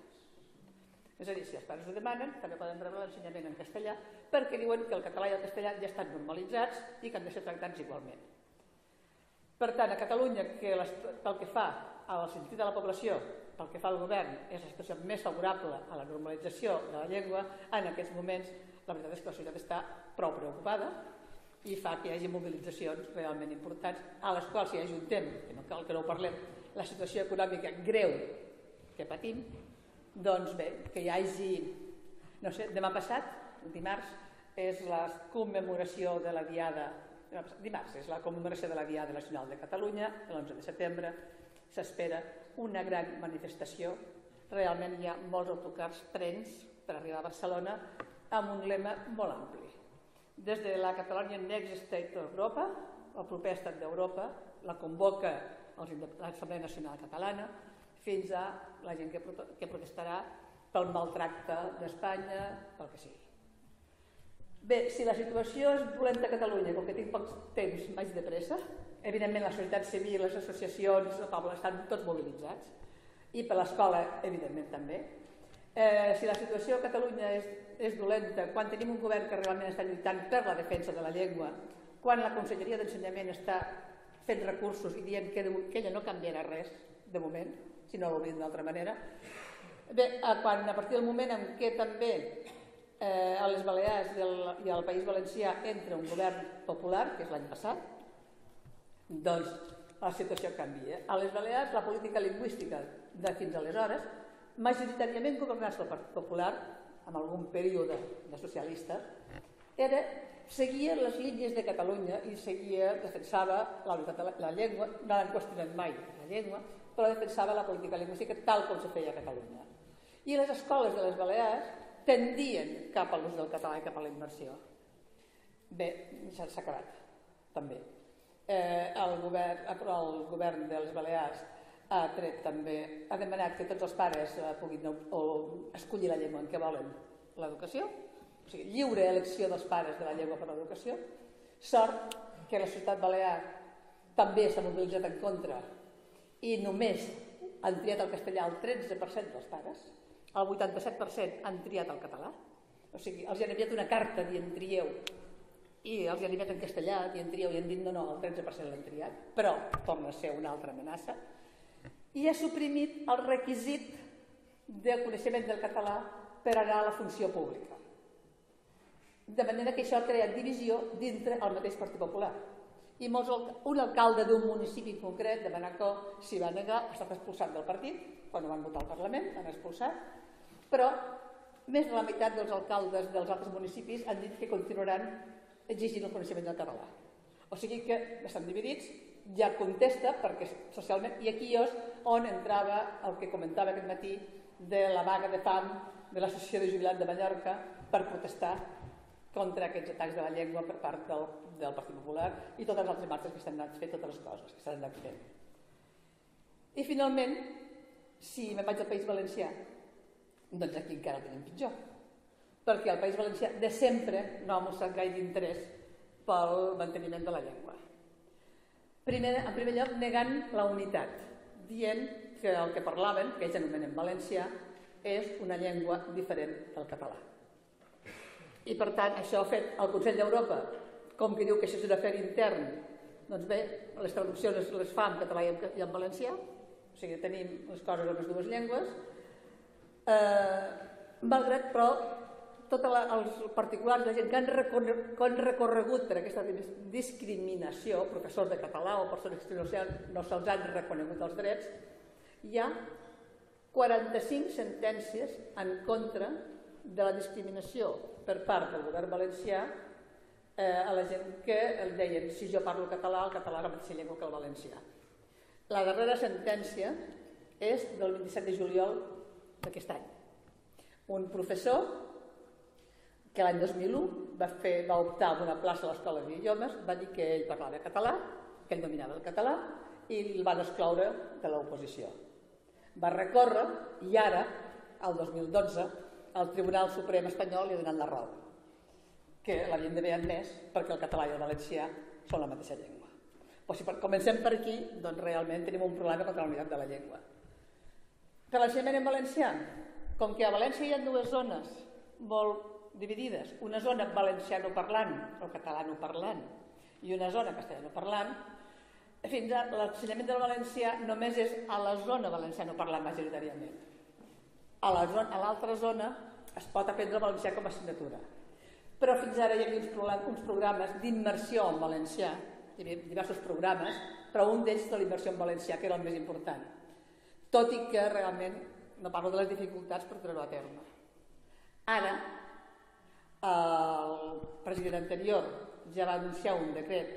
És a dir, si els pares ho demanen, també poden rebre l'ensenyament en castellà, perquè diuen que el català i el castellà ja estan normalitzats i que han de ser tractats igualment. Per tant, a Catalunya, que les, pel que fa al sentit de la població, pel que fa al govern, és la situació més favorable a la normalització de la llengua, en aquests moments la veritat és que la societat està prou preocupada i fa que hi hagi mobilitzacions realment importants, a les quals si ajuntem, que no cal que no ho parlem, la situació econòmica greu que patim, doncs bé, que hi hagi, no sé, demà passat, dimarts, és la commemoració de la Diada, dimarts és la commemoració de la Diada Nacional de Catalunya, l'11 de setembre, s'espera una gran manifestació, realment hi ha molts autocars, trens per arribar a Barcelona, amb un lema molt ampli. Des de la Catalonia Next State d'Europa, el proper estat d'Europa, la convoca l'Assemblea Nacional Catalana, fins a la gent que, que protestarà pel maltracte d'Espanya, pel que sigui. Bé, si la situació és dolenta a Catalunya, com que tinc poc temps, vaig de pressa, evidentment la societat civil, les associacions, el poble estan tots mobilitzats, i per l'escola, evidentment, també. Eh, si la situació a Catalunya és, és dolenta, quan tenim un govern que realment està lluitant per la defensa de la llengua, quan la Conselleria d'Ensenyament està fent recursos i dient que, que ella no canviarà res, de moment, si no l'obrim d'altra manera. Bé, quan a partir del moment en què també eh, a les Balears i al, i al País Valencià entra un govern popular, que és l'any passat, doncs la situació canvia. A les Balears la política lingüística de fins aleshores, majoritàriament governats pel Partit Popular, amb algun període de socialista, era, seguia les línies de Catalunya i seguia, defensava la, la, la llengua, no l'han qüestionat mai la llengua, però defensava la política lingüística tal com se feia a Catalunya. I les escoles de les Balears tendien cap a l'ús del català i cap a la immersió. Bé, s'ha acabat, també. eh, el, govern, el govern de les Balears ha tret també, ha demanat que tots els pares eh, puguin o, o escollir la llengua en què volen l'educació, o sigui, lliure elecció dels pares de la llengua per l'educació. Sort que la societat balear també s'ha mobilitzat en contra i només han triat el castellà el 13% dels pares, el 87% han triat el català. O sigui, els han enviat una carta dient trieu i els han enviat en castellà dient trieu i han dit no, no, el 13% l'han triat, però torna a ser una altra amenaça. I ha suprimit el requisit de coneixement del català per anar a la funció pública. De manera que això ha creat divisió dintre el mateix Partit Popular. I molts, un alcalde d'un municipi concret de Manacor s'hi va negar, ha estat expulsat del partit, quan van votar al Parlament, l'han expulsat, però més de la meitat dels alcaldes dels altres municipis han dit que continuaran exigint el coneixement del català. O sigui que estan dividits, ja contesta perquè socialment, i aquí és on entrava el que comentava aquest matí de la vaga de fam de l'Associació de Jubilats de Mallorca per protestar contra aquests atacs de la llengua per part del, del Partit Popular i totes les altres marxes que s'han anat fent, totes les coses que s'han anat fent. I finalment, si me'n vaig al País Valencià, doncs aquí encara tenim pitjor, perquè el País Valencià de sempre no ha mostrat gaire interès pel manteniment de la llengua. Primer, en primer lloc, negant la unitat, dient que el que parlaven, que ells anomenen valencià, és una llengua diferent del català. I per tant, això ha fet el Consell d'Europa, com que diu que això és un afer intern, doncs bé, les traduccions les fa en català i en, i en valencià, o sigui, tenim les coses en les dues llengües, eh, malgrat, però, tots els particulars, la gent que han, recorregut, que han recorregut per aquesta discriminació, professors de català o persones extraordinàries, no se'ls han reconegut els drets, hi ha 45 sentències en contra de la discriminació per part del govern valencià eh, a la gent que el deien si jo parlo català, el català és la mateixa llengua que el valencià. La darrera sentència és del 27 de juliol d'aquest any. Un professor que l'any 2001 va, fer, va optar a una plaça a l'Escola d'Idiomes, va dir que ell parlava català, que ell dominava el català, i el van excloure de l'oposició. Va recórrer i ara, el 2012, el Tribunal Suprem espanyol li ha donat la raó, que l'havien d'haver admès perquè el català i el valencià són la mateixa llengua. Però si comencem per aquí, doncs realment tenim un problema contra la unitat de la llengua. Per l'ensenyament en valencià, com que a València hi ha dues zones molt dividides, una zona valenciano parlant o catalano parlant i una zona castellano parlant, fins a l'ensenyament del valencià només és a la zona valenciano parlant majoritàriament a l'altra zona es pot aprendre valencià com a assignatura. Però fins ara hi havia uns, uns programes d'immersió en valencià, hi havia diversos programes, però un d'ells de l'immersió en valencià, que era el més important. Tot i que realment no parlo de les dificultats per treure a terme. Ara, el president anterior ja va anunciar un decret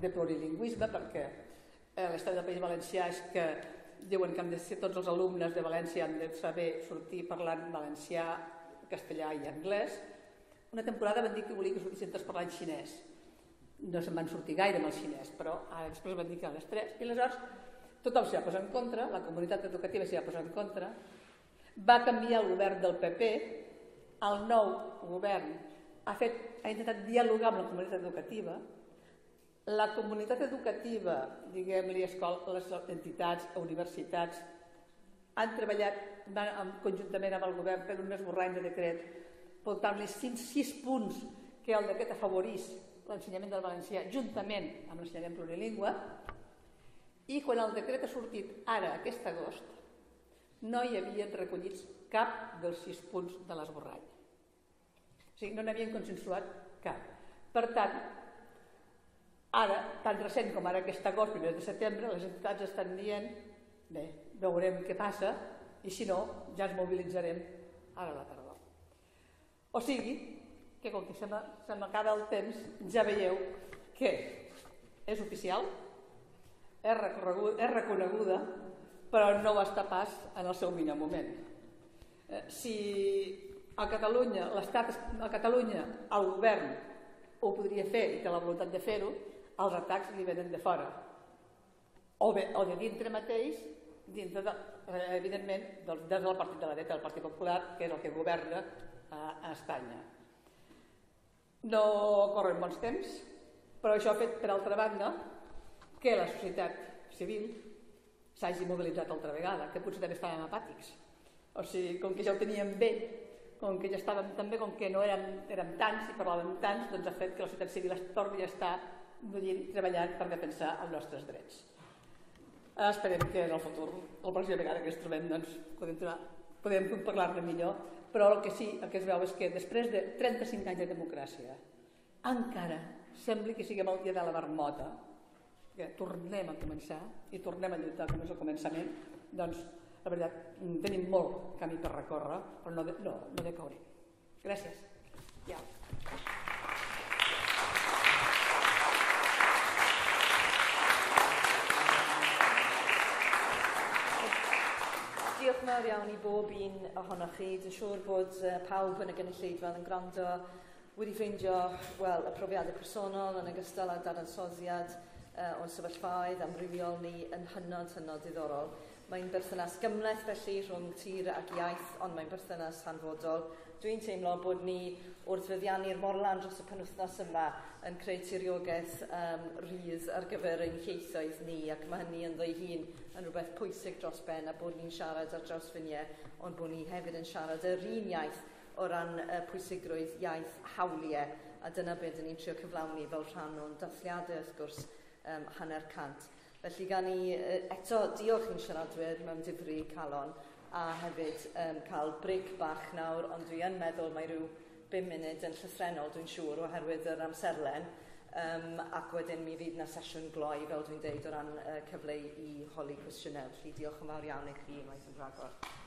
de plurilingüisme perquè eh, l'estat del País Valencià és que diuen que han de ser tots els alumnes de València han de saber sortir parlant valencià, castellà i anglès. Una temporada van dir que volia que sortissin tots parlant xinès. No se'n van sortir gaire amb el xinès, però ara després van dir que les tres. I aleshores tothom s'hi va posar en contra, la comunitat educativa s'hi va posar en contra, va canviar el govern del PP, el nou govern ha, fet, ha intentat dialogar amb la comunitat educativa, la comunitat educativa, diguem-li, les entitats, universitats, han treballat conjuntament amb el govern per un esborrany de decret, portant-li sis, punts que el decret afavorís l'ensenyament del valencià juntament amb l'ensenyament plurilingüe i quan el decret ha sortit ara, aquest agost, no hi havien recollits cap dels sis punts de l'esborrany. O sigui, no n'havien consensuat cap. Per tant, Ara, tan recent com ara aquest agost, primer de setembre, les entitats estan dient bé, veurem què passa i si no, ja ens mobilitzarem ara a la tardor. O sigui, que com que se m'acaba el temps, ja veieu que és oficial, és, és reconeguda, però no ho està pas en el seu millor moment. Eh, si a Catalunya, l'Estat, a Catalunya, el govern ho podria fer i té la voluntat de fer-ho, els atacs li venen de fora. O bé, o de dintre mateix, dintre de, eh, evidentment, des del partit de la dreta, del Partit Popular, que és el que governa a, Espanya. No corren bons temps, però això ha fet, per altra banda, que la societat civil s'hagi mobilitzat altra vegada, que potser també estàvem apàtics. O sigui, com que ja ho teníem bé, com que ja estàvem també, com que no érem, érem tants i parlàvem tants, doncs ha fet que la societat civil es torni a estar treballant per defensar els nostres drets. Esperem que en el futur, la pròxima vegada que ens trobem, doncs, podem, podem parlar-ne millor, però el que sí, el que es veu és que després de 35 anys de democràcia, encara sembli que siguem el dia de la marmota, que tornem a començar i tornem a lluitar com és el començament, doncs la veritat, tenim molt camí per recórrer, però no, de, no, no decaurem. Gràcies. Ja. diolch yn fawr iawn i bob un ohonoch chi. Dwi'n siŵr bod uh, pawb yn y gynulleidfa'n yn gwrando wedi ffeindio wel, y profiadau personol yn ogystal â dadansoddiad uh, o'n sefyllfaoedd amrywiol ni yn hynod hynod diddorol. Mae'n berthynas gymleth felly rhwng tir ac iaith, ond mae'n berthynas hanfodol. Dwi'n teimlo bod ni wrth fyddiannu'r morlan dros y penwthnos yma yn creu tiriogaeth um, rydd ar gyfer ein lleithoedd ni, ac mae hynny yn ddau hun yn rhywbeth pwysig dros ben a bod ni'n siarad ar draws fyniau, ond bod ni hefyd yn siarad yr un iaith o ran uh, pwysigrwydd iaith hawliau, a dyna beth ni'n trio cyflawni fel rhan o'n dathliadau wrth gwrs um, hanner cant. Felly gan i eto diolch i'n siaradwyr mewn difri calon a hefyd um, cael bric bach nawr, ond dwi yn meddwl mae rhyw 5 munud yn llythrenol dwi'n siŵr oherwydd yr amserlen um, ac wedyn mi fydd na sesiwn gloi fel dwi'n deud o ran uh, cyfle i holi cwestiynau. Felly diolch yn fawr iawn i chi, mae'n rhagor.